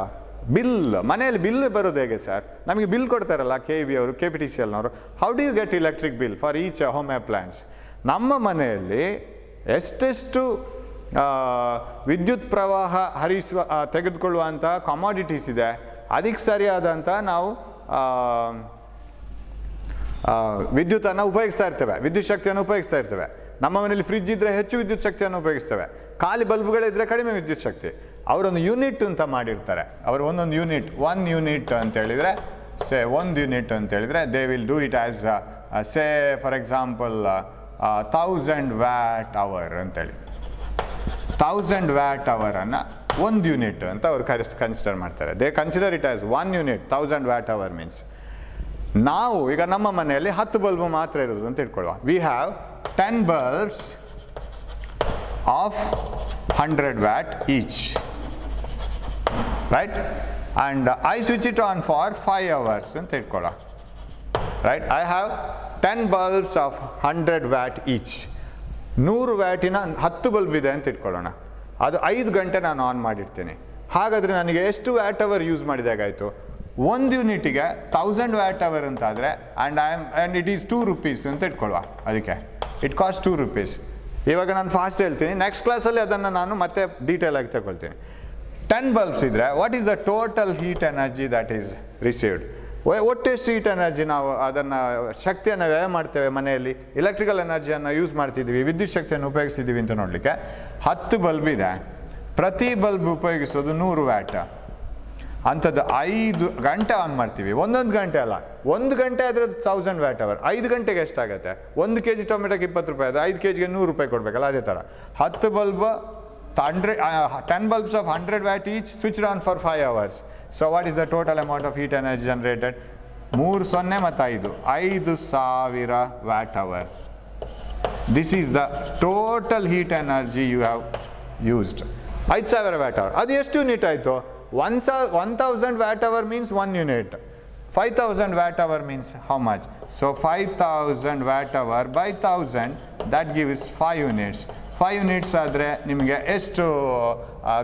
bill ಮನೆಯಲ್ಲಿ ಬಿಲ್ ಬರೋದು ಹೇಗೆ ಸರ್ ನಮಗೆ ಬಿಲ್ ಕೊಡ್ತಾರಲ್ಲ ಕೆ ಬಿ ಅವರು K P T C ಎಲ್ನವರು how do you get electric bill for each home appliances ನಮ್ಮ ಮನೆಯಲ್ಲಿ ಎಷ್ಟೆಷ್ಟು ವಿದ್ಯುತ್ ಪ್ರವಾಹ ಹರಿಸುವ ತೆಗೆದುಕೊಳ್ಳುವಂಥ ಕಮಾಡಿಟೀಸ್ ಇದೆ, ಅದಕ್ಕೆ ಸರಿಯಾದಂಥ ನಾವು ವಿದ್ಯುತ್ತನ್ನು ಉಪಯೋಗಿಸ್ತಾ ಇರ್ತೇವೆ, ವಿದ್ಯುತ್ ಶಕ್ತಿಯನ್ನು ಉಪಯೋಗಿಸ್ತಾ ಇರ್ತೇವೆ. ನಮ್ಮ ಮನೆಯಲ್ಲಿ ಫ್ರಿಜ್ ಇದ್ದರೆ ಹೆಚ್ಚು ವಿದ್ಯುತ್ ಶಕ್ತಿಯನ್ನು ಉಪಯೋಗಿಸ್ತೇವೆ. ಖಾಲಿ ಬಲ್ಬ್ಗಳಿದ್ರೆ ಕಡಿಮೆ ವಿದ್ಯುತ್ ಶಕ್ತಿ. ಅವರೊಂದು ಯೂನಿಟ್ ಅಂತ ಮಾಡಿರ್ತಾರೆ. ಅವರು ಒಂದೊಂದು ಯೂನಿಟ್ ಒನ್ ಯೂನಿಟ್ ಅಂತ ಹೇಳಿದರೆ, ಸೇ, ಒಂದು ಯೂನಿಟ್ ಅಂತ ಹೇಳಿದರೆ they will do it as say for example thousand watt hour ಅಂತೇಳಿ ಥೌಸಂಡ್ ವ್ಯಾಟ್ ಅವರನ್ನು ಒಂದು ಯೂನಿಟ್ ಅಂತ ಅವರು ಕನ್ಸಿಡರ್ ಮಾಡ್ತಾರೆ. They consider it as one unit thousand watt hour means ನಾವು ಈಗ ನಮ್ಮ ಮನೆಯಲ್ಲಿ ಹತ್ತು ಬಲ್ಬ್ ಮಾತ್ರ ಇರೋದು ಅಂತ ಇಟ್ಕೊಳ್ಳುವ. We have ten bulbs of hundred watt each right and I switch it on for five hours ಅಂತ ಇಟ್ಕೊಳ್ಳ right I have ten bulbs of hundred watt each ನೂರು ವ್ಯಾಟಿನ ಹತ್ತು ಬಲ್ಬ್ ಇದೆ ಅಂತ ಇಟ್ಕೊಳ್ಳೋಣ. ಅದು ಐದು ಗಂಟೆ ನಾನು ಆನ್ ಮಾಡಿರ್ತೀನಿ. ಹಾಗಾದರೆ ನನಗೆ ಎಷ್ಟು ವ್ಯಾಟ್ ಅವರ್ ಯೂಸ್ ಮಾಡಿದಾಗಾಯಿತು? ಒಂದು ಯೂನಿಟಿಗೆ ತೌಸಂಡ್ ವ್ಯಾಟ್ ಅವರ್ ಅಂತ ಆದರೆ and I am and it is two rupees ಅಂತ ಇಟ್ಕೊಳ್ಳುವ ಅದಕ್ಕೆ. ಇಟ್ ಕಾಸ್ಟ್ ಟೂ ರುಪೀಸ್ ಇವಾಗ ನಾನು ಫಾಸ್ಟ್ ಹೇಳ್ತೀನಿ. ನೆಕ್ಸ್ಟ್ ಕ್ಲಾಸಲ್ಲಿ ಅದನ್ನು ನಾನು ಮತ್ತೆ ಡೀಟೇಲ್ ಆಗಿ ತಗೊಳ್ತೀನಿ. ಟೆನ್ ಬಲ್ಬ್ಸ್ ಇದ್ದರೆ what is the total heat energy that is received ಒಟ್ಟೆಷ್ಟು heat energy ನಾವು ಅದನ್ನು, ಶಕ್ತಿಯನ್ನು ವ್ಯಯ ಮಾಡ್ತೇವೆ ಮನೆಯಲ್ಲಿ? ಎಲೆಕ್ಟ್ರಿಕಲ್ ಎನರ್ಜಿಯನ್ನು ಯೂಸ್ ಮಾಡ್ತಿದ್ದೀವಿ, ವಿದ್ಯುತ್ ಶಕ್ತಿಯನ್ನು ಉಪಯೋಗಿಸ್ತಿದ್ದೀವಿ ಅಂತ ನೋಡಲಿಕ್ಕೆ. ಹತ್ತು ಬಲ್ಬ್ ಇದೆ. ಪ್ರತಿ ಬಲ್ಬ್ ಉಪಯೋಗಿಸೋದು ನೂರು ವ್ಯಾಟ್ ಅಂಥದ್ದು ಐದು ಗಂಟೆ ಆನ್ ಮಾಡ್ತೀವಿ. ಒಂದೊಂದು ಗಂಟೆ ಅಲ್ಲ. ಒಂದು ಗಂಟೆ ಆದರೆ ತೌಸಂಡ್ ವ್ಯಾಟ್ ಅವರ್ ಐದು ಗಂಟೆಗೆ ಎಷ್ಟಾಗುತ್ತೆ? ಒಂದು ಕೆ ಜಿ ಟೊಮೆಟೊಗೆ ಇಪ್ಪತ್ತು ರೂಪಾಯಿ ಆದರೆ ಐದು ಕೆ ಜಿಗೆ ನೂರು ರೂಪಾಯಿ ಕೊಡಬೇಕಲ್ಲ, ಅದೇ ಥರ. ಹತ್ತು bulb hundred ten bulbs of hundred watt each switch on for five hours so what is the total amount of heat energy generated ಮೂರು ಸೊನ್ನೆ ಮತ್ತು ಐದು. ಐದು ಸಾವಿರ watt hour this is the total heat energy you have used ಐದು ಸಾವಿರ watt hour ಅದು ಎಷ್ಟು ಯೂನಿಟ್ ಆಯಿತು? One saw one thousand watt hour means one unit five thousand watt hour means how much so five thousand watt hour by thousand that gives five units five units ಆದರೆ ನಿಮಗೆ ಎಷ್ಟು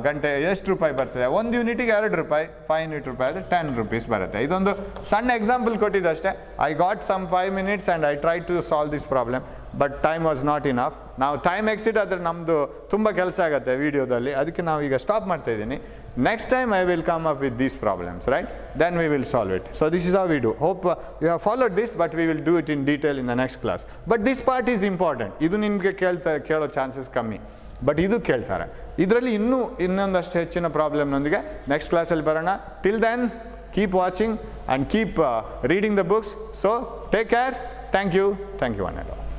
ಗಂಟೆ, ಎಷ್ಟು ರೂಪಾಯಿ ಬರ್ತದೆ? ಒಂದು ಯೂನಿಟಿಗೆ ಎರಡು ರೂಪಾಯಿ ಫೈವ್ ಯೂನಿಟ್ ರೂಪಾಯಿ ಆದರೆ ಟೆನ್ ರುಪೀಸ್ ಬರುತ್ತೆ. ಇದೊಂದು ಸಣ್ಣ example ಕೊಟ್ಟಿದ್ದಷ್ಟೇ. I got some five minutes and I try to solve this problem but time was not enough ನಾವು ಟೈಮ್ ಎಕ್ಸಿಟ್ ಆದರೆ ನಮ್ಮದು ತುಂಬ ಕೆಲಸ ಆಗುತ್ತೆ ವೀಡಿಯೋದಲ್ಲಿ ಅದಕ್ಕೆ ನಾವು ಈಗ ಸ್ಟಾಪ್ ಮಾಡ್ತಾ ಇದ್ದೀನಿ. next time I will come up with these problems right then we will solve it so this is uh we do hope you have followed this but we will do it in detail in the next class but this part is important ಇದು ನಿಮಗೆ ಕೇಳ್ತಾ ಕೇಳೋ chances ಕಮ್ಮಿ but ಇದು ಕೇಳ್ತಾರೆ ಇದರಲ್ಲಿ ಇನ್ನೂ ಇನ್ನೊಂದಷ್ಟು ಹೆಚ್ಚಿನ ಪ್ರಾಬ್ಲಮ್ನೊಂದಿಗೆ ನೆಕ್ಸ್ಟ್ ಕ್ಲಾಸಲ್ಲಿ ಬರೋಣ till then keep watching and keep reading the books so take care thank you thank you one ಎಲ್ಲ